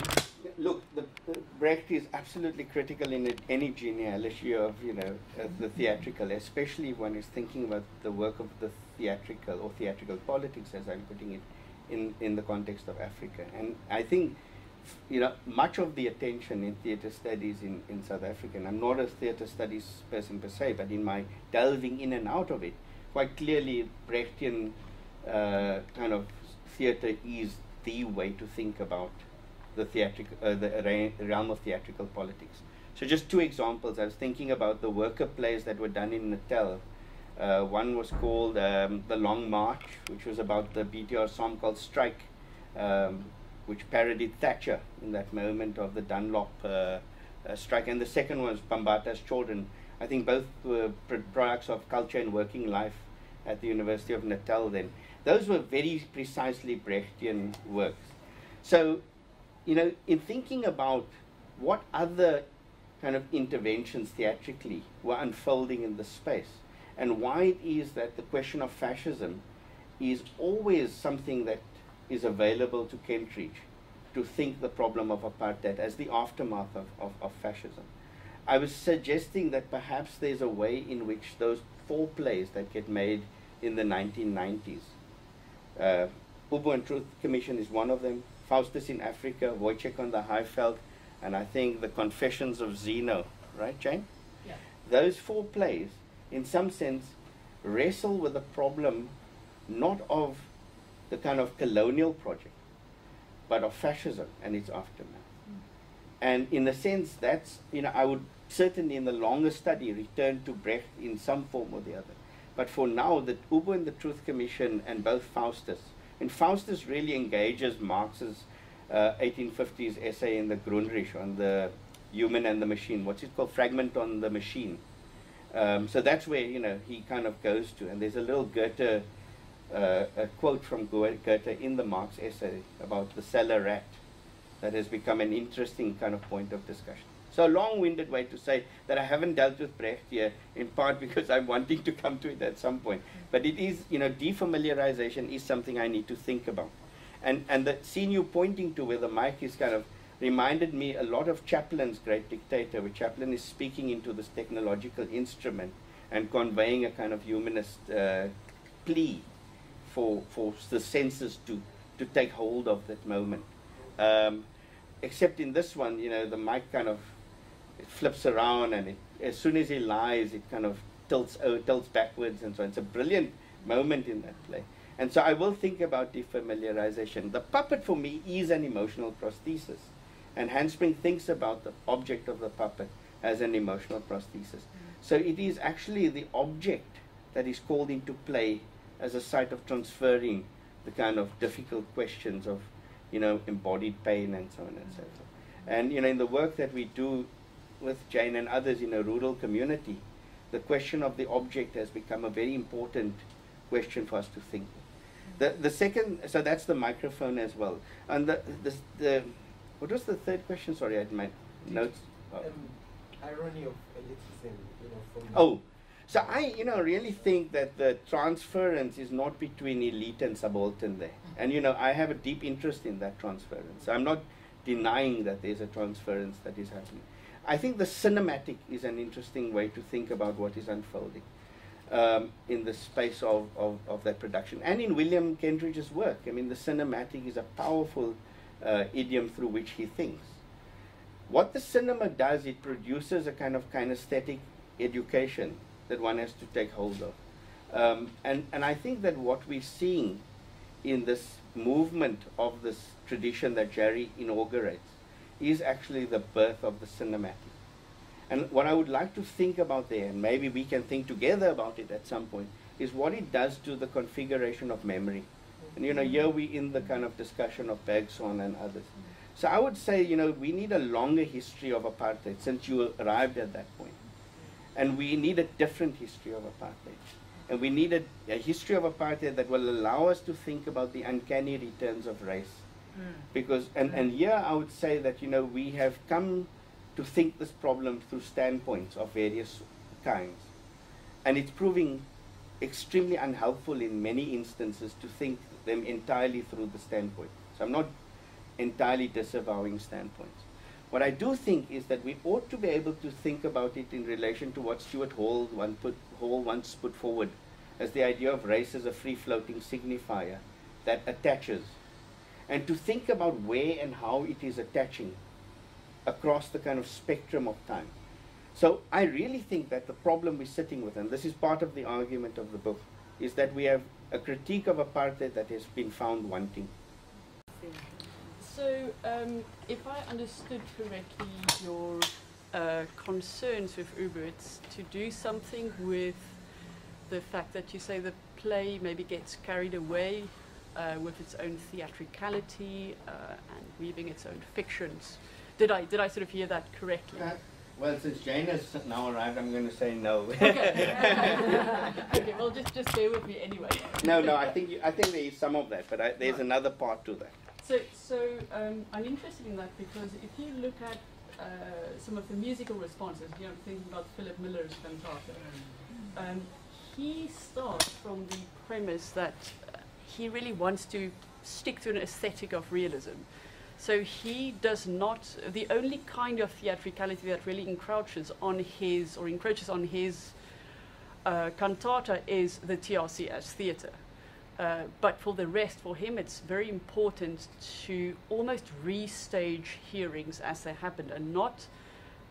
look, the, the Brecht is absolutely critical in it, any genealogy of you know uh, the theatrical, especially when he's thinking about the work of the theatrical or theatrical politics, as I'm putting it, in in the context of Africa. And I think you know much of the attention in theatre studies in, in South Africa. And I'm not a theatre studies person per se, but in my delving in and out of it, quite clearly Brechtian uh, kind of theatre is the way to think about the theatrical, uh, the realm of theatrical politics. So just two examples. I was thinking about the worker plays that were done in Natal. Uh, one was called um, The Long March, which was about the BTR song called Strike, um, which parodied Thatcher in that moment of the Dunlop uh, uh, strike. And the second was Bambatha's Children. I think both were pr products of culture and working life at the University of Natal then. Those were very precisely Brechtian works. So you know, in thinking about what other kind of interventions theatrically were unfolding in the space, and why it is that the question of fascism is always something that is available to Kentridge to think the problem of apartheid as the aftermath of, of, of fascism. I was suggesting that perhaps there's a way in which those four plays that get made in the 1990s, uh, Ubu and Truth Commission is one of them, Faustus in Africa, Woyzeck on the Highveld, and I think the Confessions of Zeno, right, Jane? Yeah. Those four plays, in some sense, wrestle with the problem not of the kind of colonial project, but of fascism and its aftermath. Mm. And in a sense, that's, you know, I would certainly in the longer study return to Brecht in some form or the other. But for now, the Ubu and the Truth Commission and both Faustus and Faustus really engages Marx's uh, 1850s essay in the Grundrisse on the human and the machine. What's it called? Fragment on the machine. Um, so that's where you know he kind of goes to, and there's a little Goethe uh, a quote from Goethe in the Marx essay about the cellar rat that has become an interesting kind of point of discussion. So a long-winded way to say that I haven't dealt with Brecht here, in part because I'm wanting to come to it at some point. But it is, you know, defamiliarization is something I need to think about. And, and the scene you're pointing to where the mic is kind of reminded me a lot of Chaplin's Great Dictator, where Chaplin is speaking into this technological instrument and conveying a kind of humanist uh, plea for, for the senses to, to take hold of that moment. Um, except in this one, you know, the mic kind of it flips around and it, as soon as he lies, it kind of tilts, uh, tilts backwards and so on. It's a brilliant moment in that play. And so I will think about defamiliarization. The puppet for me is an emotional prosthesis. And Handspring thinks about the object of the puppet as an emotional prosthesis. So it is actually the object that is called into play as a site of transferring the kind of difficult questions of, you know, embodied pain and so on and so forth. And, you know, in the work that we do with Jane and others in a rural community, the question of the object has become a very important question for us to think. The, the second, so that's the microphone as well. And the, the, the what was the third question? Sorry, I had my notes. Um, irony of elitism, you know, Oh, so I, you know, really think that the transference is not between elite and subaltern there. And, you know, I have a deep interest in that transference. I'm not denying that there's a transference that is happening. I think the cinematic is an interesting way to think about what is unfolding um, in the space of, of, of, that production. And in William Kentridge's work, I mean, the cinematic is a powerful uh, idiom through which he thinks. What the cinema does, it produces a kind of kinesthetic education that one has to take hold of. Um, and, and I think that what we're seeing in this movement of this tradition that Jarry inaugurates is actually the birth of the cinematic. And what I would like to think about there, and maybe we can think together about it at some point, is what it does to the configuration of memory. And you know, here we in the kind of discussion of Bergson and others. So I would say, you know, we need a longer history of apartheid since you arrived at that point. And we need a different history of apartheid. And we need a, a history of apartheid that will allow us to think about the uncanny returns of race Hmm. Because, and, and here I would say that, you know, we have come to think this problem through standpoints of various kinds. And it's proving extremely unhelpful in many instances to think them entirely through the standpoint. So I'm not entirely disavowing standpoints. What I do think is that we ought to be able to think about it in relation to what Stuart Hall, one put, Hall once put forward as the idea of race as a free floating signifier that attaches. And to think about where and how it is attaching across the kind of spectrum of time. So I really think that the problem we're sitting with, and this is part of the argument of the book, is that we have a critique of apartheid that has been found wanting. So, um, if I understood correctly, your uh, concerns with Ubu, it's to do something with the fact that you say the play maybe gets carried away uh, with its own theatricality uh, and weaving its own fictions. Did I did I sort of hear that correctly? Uh, well, since Jane has now arrived, I'm going to say no. okay. (laughs) okay. Well, just just bear with me anyway. no, no. I think you, I think there is some of that, but I, there's Right. another part to that. So, so um, I'm interested in that because if you look at uh, some of the musical responses, you know, thinking about Philip Miller's cantata, um, he starts from the premise that he really wants to stick to an aesthetic of realism. So he does not. The only kind of theatricality that really encroaches on his or encroaches on his uh, cantata is the TRC as theatre. Uh, but for the rest, for him, it's very important to almost restage hearings as they happened and not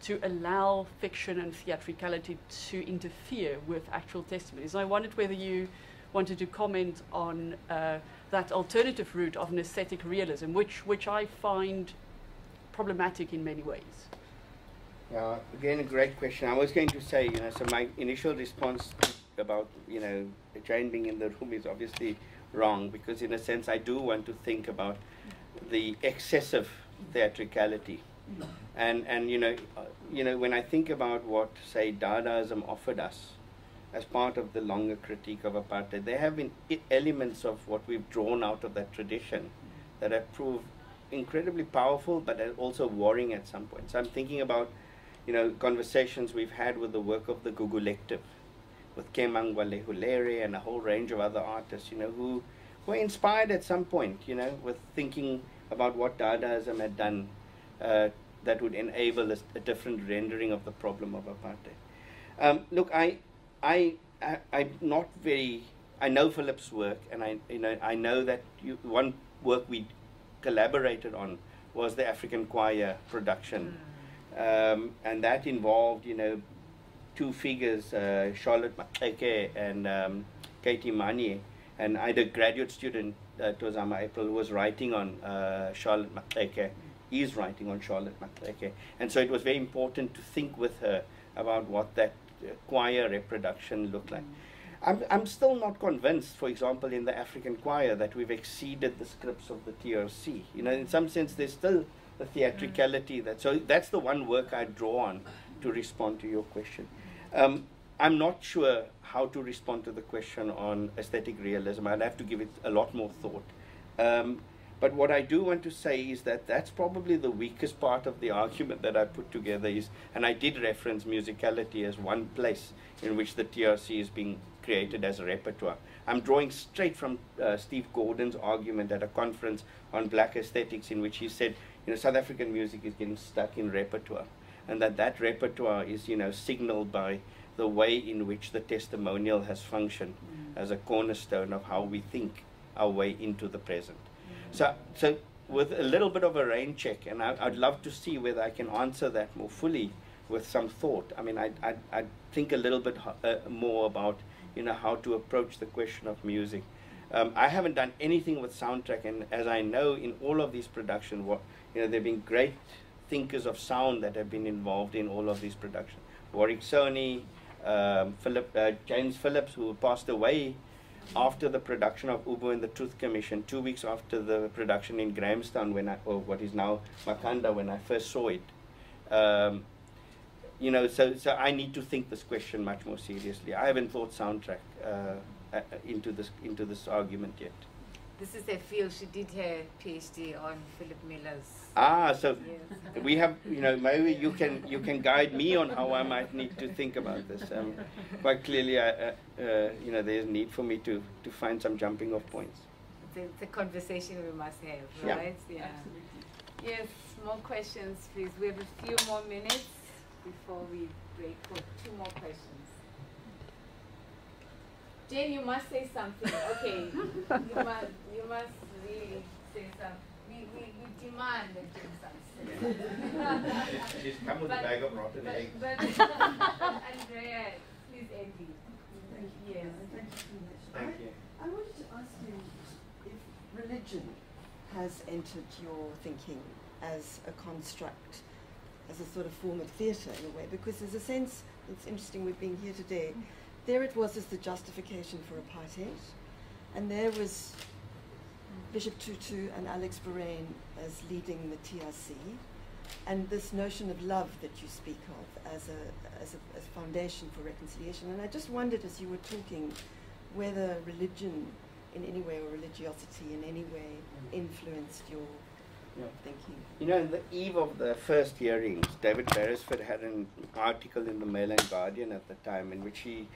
to allow fiction and theatricality to interfere with actual testimonies. I wondered whether you wanted to comment on uh, that alternative route of an aesthetic realism, which, which I find problematic in many ways. Yeah, again, a great question. I was going to say, you know, so my initial response about, you know, Jane being in the room is obviously wrong because, in a sense, I do want to think about the excessive theatricality. And, and you know, uh, you know, when I think about what, say, Dadaism offered us as part of the longer critique of apartheid, there have been elements of what we've drawn out of that tradition that have proved incredibly powerful, but also worrying at some point. So I'm thinking about, you know, conversations we've had with the work of the Gugulective, with Kemang Wa Lehulere and a whole range of other artists, you know, who were inspired at some point, you know, with thinking about what Dadaism had done uh, that would enable a different rendering of the problem of apartheid. Um, look, I, I, I, I'm not very. I know Philip's work, and I, you know, I know that you, one work we collaborated on was the African Choir production, um, and that involved, you know, two figures, uh, Charlotte Maxeke and um, Katie Makanya, and I had a graduate student, uh, Tozama April, was writing on uh, Charlotte Maxeke, is writing on Charlotte Maxeke, and so it was very important to think with her about what that choir reproduction looked like. I'm, I'm still not convinced, for example, in the African choir, that we've exceeded the scripts of the TRC. You know, in some sense, there's still the theatricality that. So that's the one work I draw on to respond to your question. Um, I'm not sure how to respond to the question on aesthetic realism. I'd have to give it a lot more thought. Um, but what I do want to say is that that's probably the weakest part of the argument that I put together is, and I did reference musicality as one place in which the TRC is being created as a repertoire. I'm drawing straight from uh, Steve Gordon's argument at a conference on black aesthetics in which he said, you know, South African music is getting stuck in repertoire and that that repertoire is, you know, signaled by the way in which the testimonial has functioned as a cornerstone of how we think our way into the present. So, so with a little bit of a rain check, and I, I'd love to see whether I can answer that more fully with some thought. I mean, I I I think a little bit uh, more about you know how to approach the question of music. Um, I haven't done anything with soundtrack, and as I know, in all of these productions, what you know, there've been great thinkers of sound that have been involved in all of these productions. Warrick Sony, um, Philip, uh, James Phillips, who passed away after the production of Ubu and the Truth Commission, two weeks after the production in Grahamstown, when I, or what is now Makhanda, when I first saw it. Um, you know, so, so I need to think this question much more seriously. I haven't thought soundtrack uh, uh, into this into this argument yet. This is her field. She did her PhD on Philip Miller's. Ah, so Yes. we have, you know, maybe you can you can guide me on how I might need to think about this. Um, quite clearly, I, uh, uh, you know, there's need for me to to find some jumping off points. It's a, conversation we must have, Yeah. right? Yeah. Absolutely. Yes, more questions, please. We have a few more minutes before we break for two more questions. Jane, you must say something. Okay, you (laughs) must, you must really say something. We, we, we demand that Jane something. (laughs) She's come with a bag of rotten But, but (laughs) Andrea, please, Andy. Yes. Thank you so much. Thank I, you. I wanted to ask you if religion has entered your thinking as a construct, as a sort of form of theatre in a way, because there's a sense, it's interesting with being here today, there it was as the justification for apartheid, and there was Bishop Tutu and Alex Boraine as leading the TRC, and this notion of love that you speak of as a, as a, as a foundation for reconciliation. And I just wondered as you were talking whether religion in any way or religiosity in any way influenced your Yeah. thinking. You know, in the eve of the first hearings, David Beresford had an article in the Mail and Guardian at the time in which he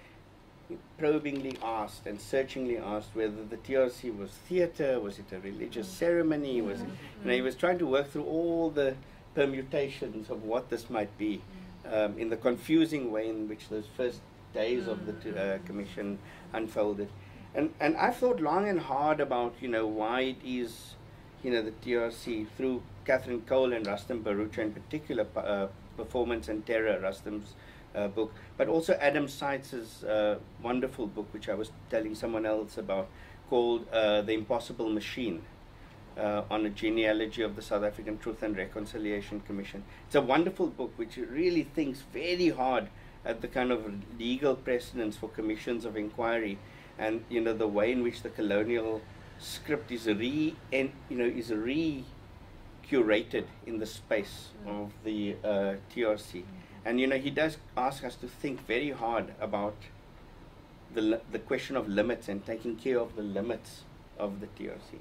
probingly asked and searchingly asked whether the TRC was theatre, was it a religious ceremony, was it, you know, he was trying to work through all the permutations of what this might be um, in the confusing way in which those first days of the uh, commission unfolded. And, and I've thought long and hard about, you know, why it is, you know, the TRC through Catherine Cole and Rustom Bharucha in particular, uh, Performance and Terror, Rustom's uh, book, but also Adam Sitze's uh, wonderful book, which I was telling someone else about, called uh, The Impossible Machine, uh, on a genealogy of the South African Truth and Reconciliation Commission. It's a wonderful book which really thinks very hard at the kind of legal precedents for commissions of inquiry and you know the way in which the colonial script is re and you know is re curated in the space of the uh, TRC. And you know, he does ask us to think very hard about the, the question of limits and taking care of the limits of the TRC.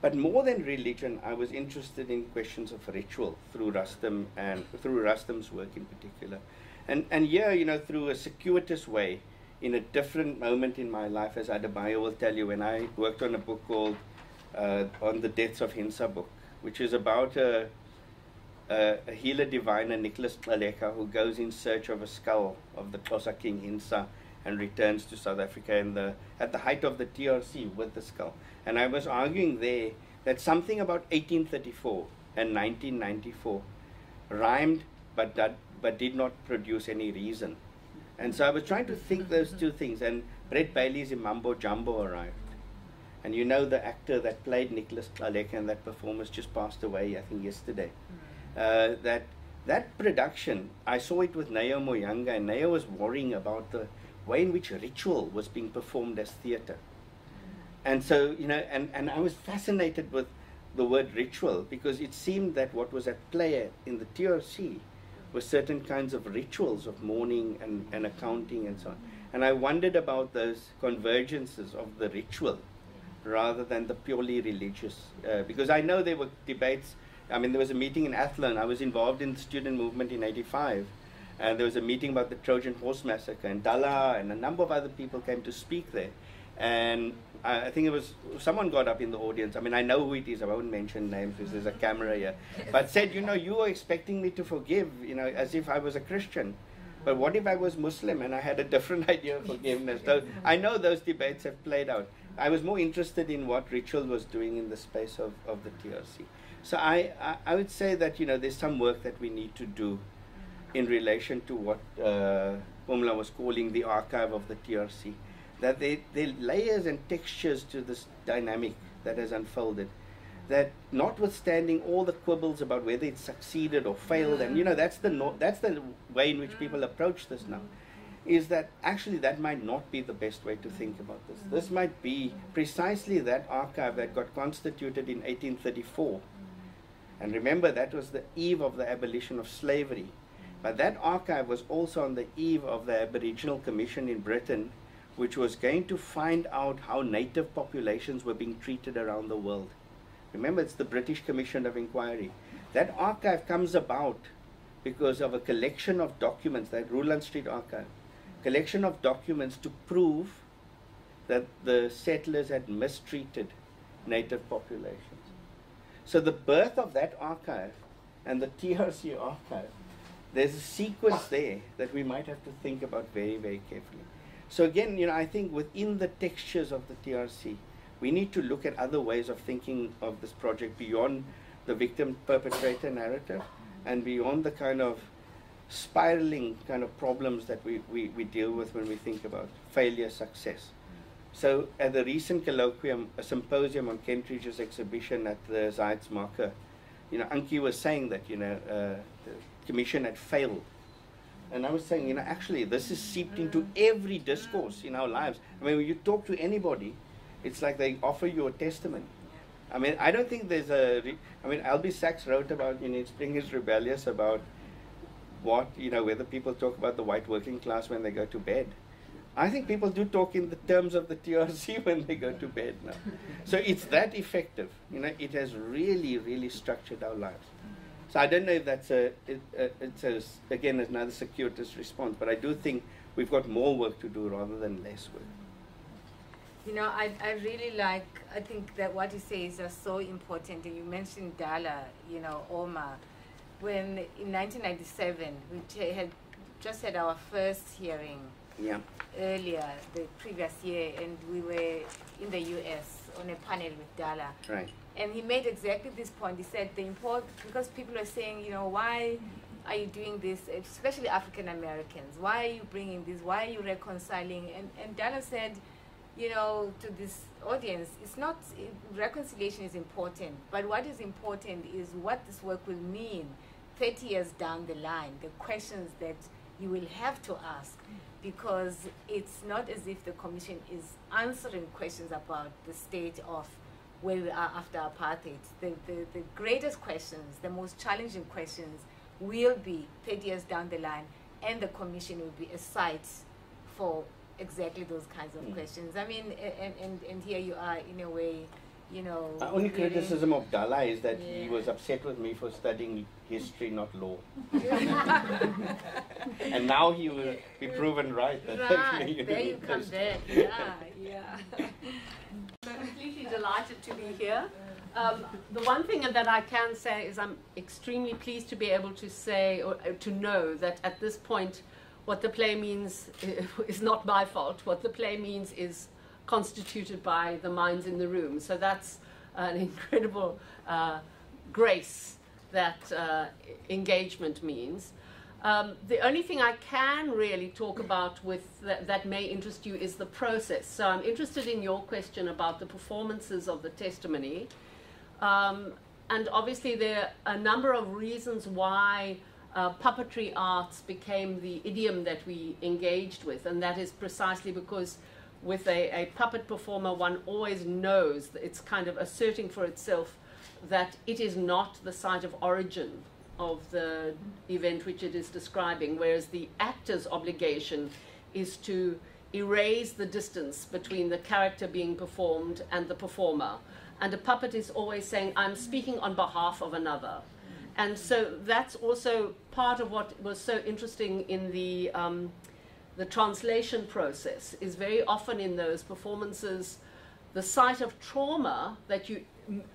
But more than religion, I was interested in questions of ritual through Rustom and through Rustom's work in particular. And, and here, you know, through a circuitous way, in a different moment in my life, as Adebayo will tell you, when I worked on a book called uh, On the Deaths of Hintsa book, which is about a, a, a healer diviner, Nicholas Gcaleka, who goes in search of a skull of the Xhosa king Hintsa and returns to South Africa in the, at the height of the TRC with the skull. And I was arguing there that something about 1834 and 1994 rhymed but, that, but did not produce any reason. And so I was trying to think those two things, and Brett Bailey's iMumbo Jumbo arrived. And you know the actor that played Nicholas Gcaleka and that performance just passed away, I think, yesterday. Uh, that that production, I saw it with Neo Muyanga, and Neo was worrying about the way in which ritual was being performed as theatre. And so, you know, and, and I was fascinated with the word ritual because it seemed that what was at play in the TRC were certain kinds of rituals of mourning and, and accounting and so on. And I wondered about those convergences of the ritual rather than the purely religious. Uh, because I know there were debates. I mean, there was a meeting in Athlone. I was involved in the student movement in 85. And there was a meeting about the Trojan Horse Massacre. And Dullah and a number of other people came to speak there. And I, I think it was someone got up in the audience. I mean, I know who it is. I won't mention names because there's a camera here. But said, you know, you were expecting me to forgive, you know, as if I was a Christian. But what if I was Muslim and I had a different (laughs) idea of forgiveness? So I know those debates have played out. I was more interested in what ritual was doing in the space of, of the TRC. So I, I, I would say that, you know, there's some work that we need to do in relation to what uh, Pumla was calling the archive of the TRC. That there, are layers and textures to this dynamic that has unfolded. That notwithstanding all the quibbles about whether it succeeded or failed, and you know that's the no, that's the way in which people approach this now, is that actually that might not be the best way to think about this. This might be precisely that archive that got constituted in 1834, and remember that was the eve of the abolition of slavery. But that archive was also on the eve of the Aboriginal Commission in Britain, which was going to find out how native populations were being treated around the world. Remember, it's the British Commission of Inquiry. That archive comes about because of a collection of documents, that Roeland Street archive, collection of documents to prove that the settlers had mistreated native populations. So the birth of that archive and the TRC archive, there's a sequence there that we might have to think about very, very carefully. So again, you know, I think within the textures of the TRC, we need to look at other ways of thinking of this project beyond the victim perpetrator narrative and beyond the kind of spiraling kind of problems that we, we, we deal with when we think about failure, success. So at the recent colloquium, a symposium on Kentridge's exhibition at the Zeitz you know, Antjie was saying that, you know, uh, the commission had failed. And I was saying, you know, actually this is seeped into every discourse in our lives. I mean, when you talk to anybody, it's like they offer you a testimony. I mean, I don't think there's a. I mean, Albie Sachs wrote about, you know, Spring is Rebellious about what, you know, whether people talk about the white working class when they go to bed. I think people do talk in the terms of the TRC (laughs) when they go to bed now. So it's that effective. You know, it has really, really structured our lives. So I don't know if that's a, it, uh, it's a, again another circuitous response, but I do think we've got more work to do rather than less work. You know, I, I really like, I think that what you say is so important. And You mentioned Dullah, you know, Omar. When in 1997, we had just had our first hearing yeah. earlier, the previous year, and we were in the US on a panel with Dullah. Right. And he made exactly this point. He said the import, because people are saying, you know, why are you doing this, especially African Americans? Why are you bringing this? Why are you reconciling? And, and Dullah said, you know, to this audience, it's not, reconciliation is important, but what is important is what this work will mean 30 years down the line, the questions that you will have to ask, because it's not as if the Commission is answering questions about the state of where we are after apartheid. The, the, the greatest questions, the most challenging questions, will be 30 years down the line, and the Commission will be a site for exactly those kinds of mm. questions. I mean, and, and, and here you are in a way, you know. My only criticism of Dullah is that yeah. he was upset with me for studying history, not law. (laughs) and now he will be proven right. That right, (laughs) there you come back. Yeah, yeah. I'm completely delighted to be here. Um, the one thing that I can say is I'm extremely pleased to be able to say or uh, to know that at this point what the play means (laughs) is not my fault. What the play means is constituted by the minds in the room. So that's an (laughs) incredible uh, grace that uh, engagement means. Um, the only thing I can really talk about with that, that may interest you is the process. So I'm interested in your question about the performances of the testimony. Um, and obviously there are a number of reasons why uh, puppetry arts became the idiom that we engaged with, and that is precisely because with a, a puppet performer, one always knows that it's kind of asserting for itself that it is not the site of origin of the event which it is describing, whereas the actor's obligation is to erase the distance between the character being performed and the performer. And a puppet is always saying, I'm speaking on behalf of another. And so that's also part of what was so interesting in the, um, the translation process, is very often in those performances, the site of trauma that you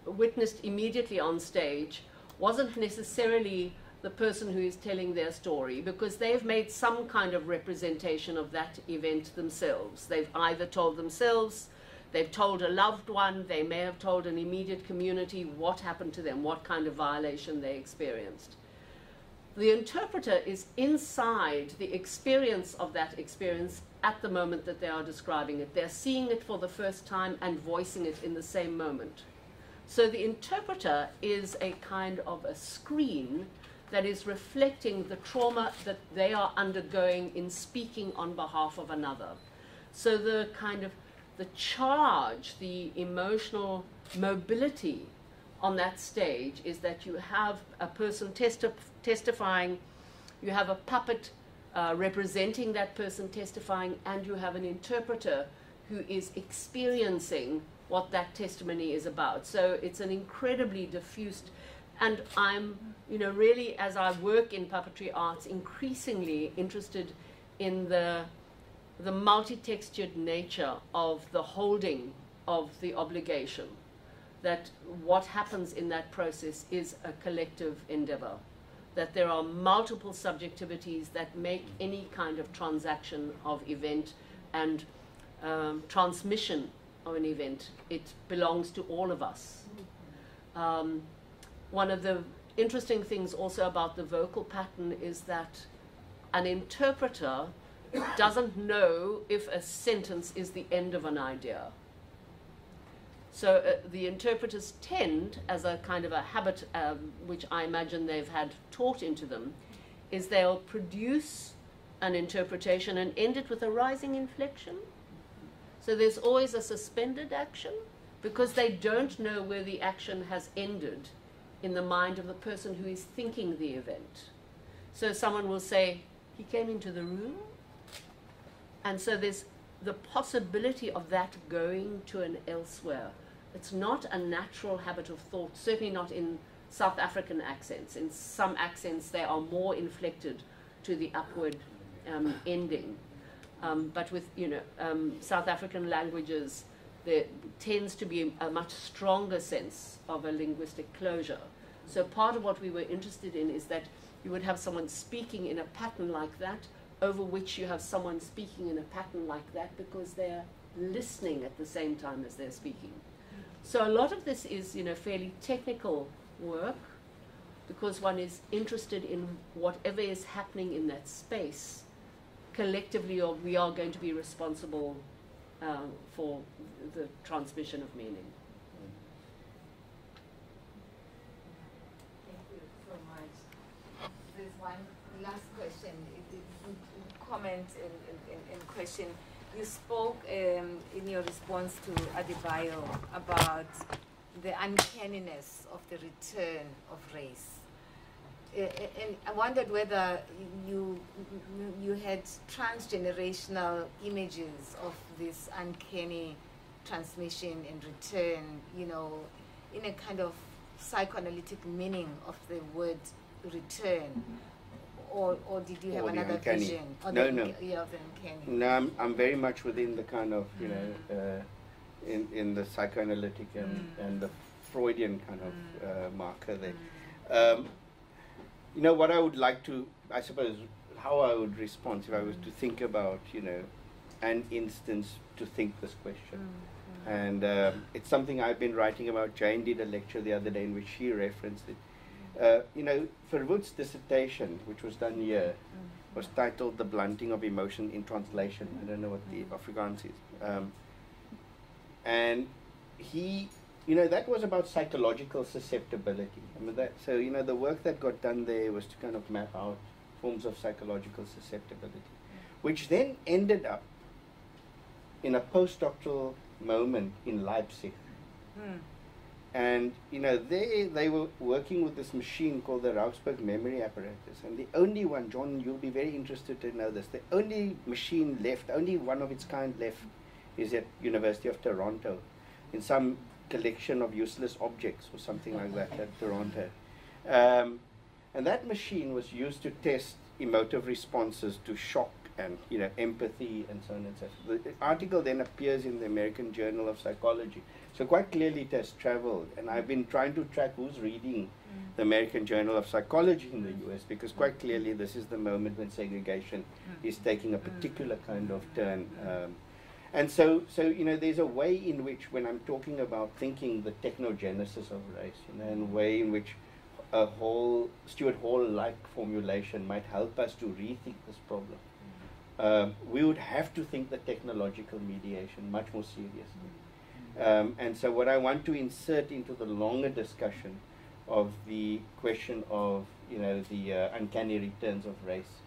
witnessed immediately on stage wasn't necessarily the person who is telling their story because they've made some kind of representation of that event themselves. They've either told themselves, they've told a loved one, they may have told an immediate community what happened to them, what kind of violation they experienced. The interpreter is inside the experience of that experience at the moment that they are describing it. They're seeing it for the first time and voicing it in the same moment. So the interpreter is a kind of a screen that is reflecting the trauma that they are undergoing in speaking on behalf of another. So the kind of the charge, the emotional mobility on that stage is that you have a person testi- testifying, you have a puppet uh, representing that person testifying, and you have an interpreter who is experiencing what that testimony is about. So it's an incredibly diffused, and I'm, you know, really as I work in puppetry arts, increasingly interested in the the multi-textured nature of the holding of the obligation. That what happens in that process is a collective endeavor. That there are multiple subjectivities that make any kind of transaction of event and um, transmission of an event. It belongs to all of us. Um, one of the interesting things also about the vocal pattern is that an interpreter doesn't know if a sentence is the end of an idea. So uh, the interpreters tend, as a kind of a habit, um, which I imagine they've had taught into them, is they'll produce an interpretation and end it with a rising inflection. So there's always a suspended action because they don't know where the action has ended in the mind of the person who is thinking the event. So someone will say, he came into the room, and so there's the possibility of that going to an elsewhere. It's not a natural habit of thought, certainly not in South African accents. In some accents, they are more inflected to the upward um, ending. Um, but with you know um, South African languages, there tends to be a, a much stronger sense of a linguistic closure. So part of what we were interested in is that you would have someone speaking in a pattern like that, over which you have someone speaking in a pattern like that because they're listening at the same time as they're speaking. So a lot of this is, you know, fairly technical work because one is interested in whatever is happening in that space. Collectively, or we are going to be responsible uh, for the transmission of meaning. Thank you so much. There's one last question, comment and, and question. You spoke um, in your response to Adebayo about the uncanniness of the return of race. And I wondered whether you you had transgenerational images of this uncanny transmission and return, you know, in a kind of psychoanalytic meaning of the word return, or or did you have Or another vision? Or No, the, no. Yeah, the uncanny. No, I'm, I'm very much within the kind of, you know, uh, in, in the psychoanalytic and, and the Freudian kind of uh, marker there. Um, you know, what I would like to, I suppose, how I would respond if I was to think about, you know, an instance to think this question. And um, it's something I've been writing about. Jane did a lecture the other day in which she referenced it. Uh, you know, Verwoerd's dissertation, which was done here, was titled The Blunting of Emotion in Translation. I don't know what the Afrikaans is. Um, and he, you know, that was about psychological susceptibility. I mean, that, so, you know, the work that got done there was to kind of map out forms of psychological susceptibility, which then ended up in a postdoctoral moment in Leipzig. And you know, they they were working with this machine called the Ranschburg memory apparatus, and the only one, John, you'll be very interested to know this. The only machine left, only one of its kind left, is at University of Toronto, in some collection of useless objects or something like that at Toronto. Um, and that machine was used to test emotive responses to shock and you know empathy and so on and so forth. The article then appears in the American Journal of Psychology. So quite clearly it has traveled. And I've been trying to track who's reading mm. the American Journal of Psychology in the mm. US because quite clearly this is the moment when segregation mm. is taking a particular kind of turn. Um, and so, so you know, there's a way in which, when I'm talking about thinking the technogenesis of race, you know, and a way in which a whole Stuart Hall-like formulation might help us to rethink this problem. Um, we would have to think the technological mediation much more seriously. Um, and so, what I want to insert into the longer discussion of the question of you know the uh, uncanny returns of race,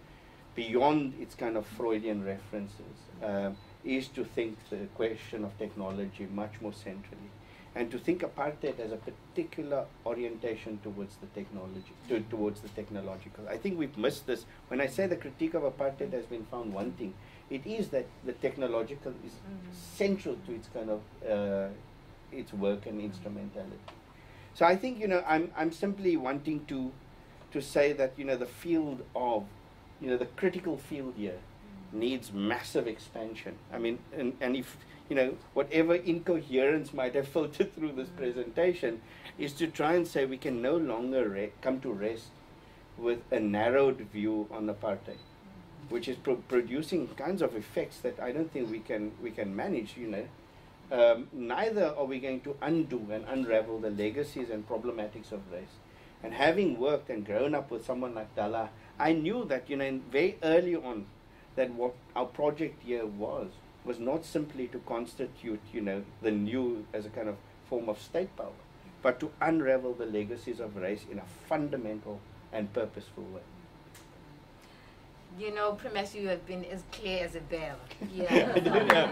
beyond its kind of Freudian references, um, is to think the question of technology much more centrally. And to think apartheid as a particular orientation towards the technology, to, towards the technological. I think we've missed this. When I say the critique of apartheid has been found wanting, it is that the technological is Mm-hmm. central to its kind of uh, its work and instrumentality. So I think you know I'm I'm simply wanting to to say that you know the field of you know the critical field here needs massive expansion. I mean, and, and if you know whatever incoherence might have (laughs) filtered through this presentation, is to try and say we can no longer come to rest with a narrowed view on apartheid, which is pro- producing kinds of effects that I don't think we can we can manage. You know. Um, neither are we going to undo and unravel the legacies and problematics of race. And having worked and grown up with someone like Dullah, I knew that, you know, very early on, that what our project here was, was not simply to constitute, you know, the new as a kind of form of state power, but to unravel the legacies of race in a fundamental and purposeful way. You know, Premesh, you have been as clear as a bell. I didn't know.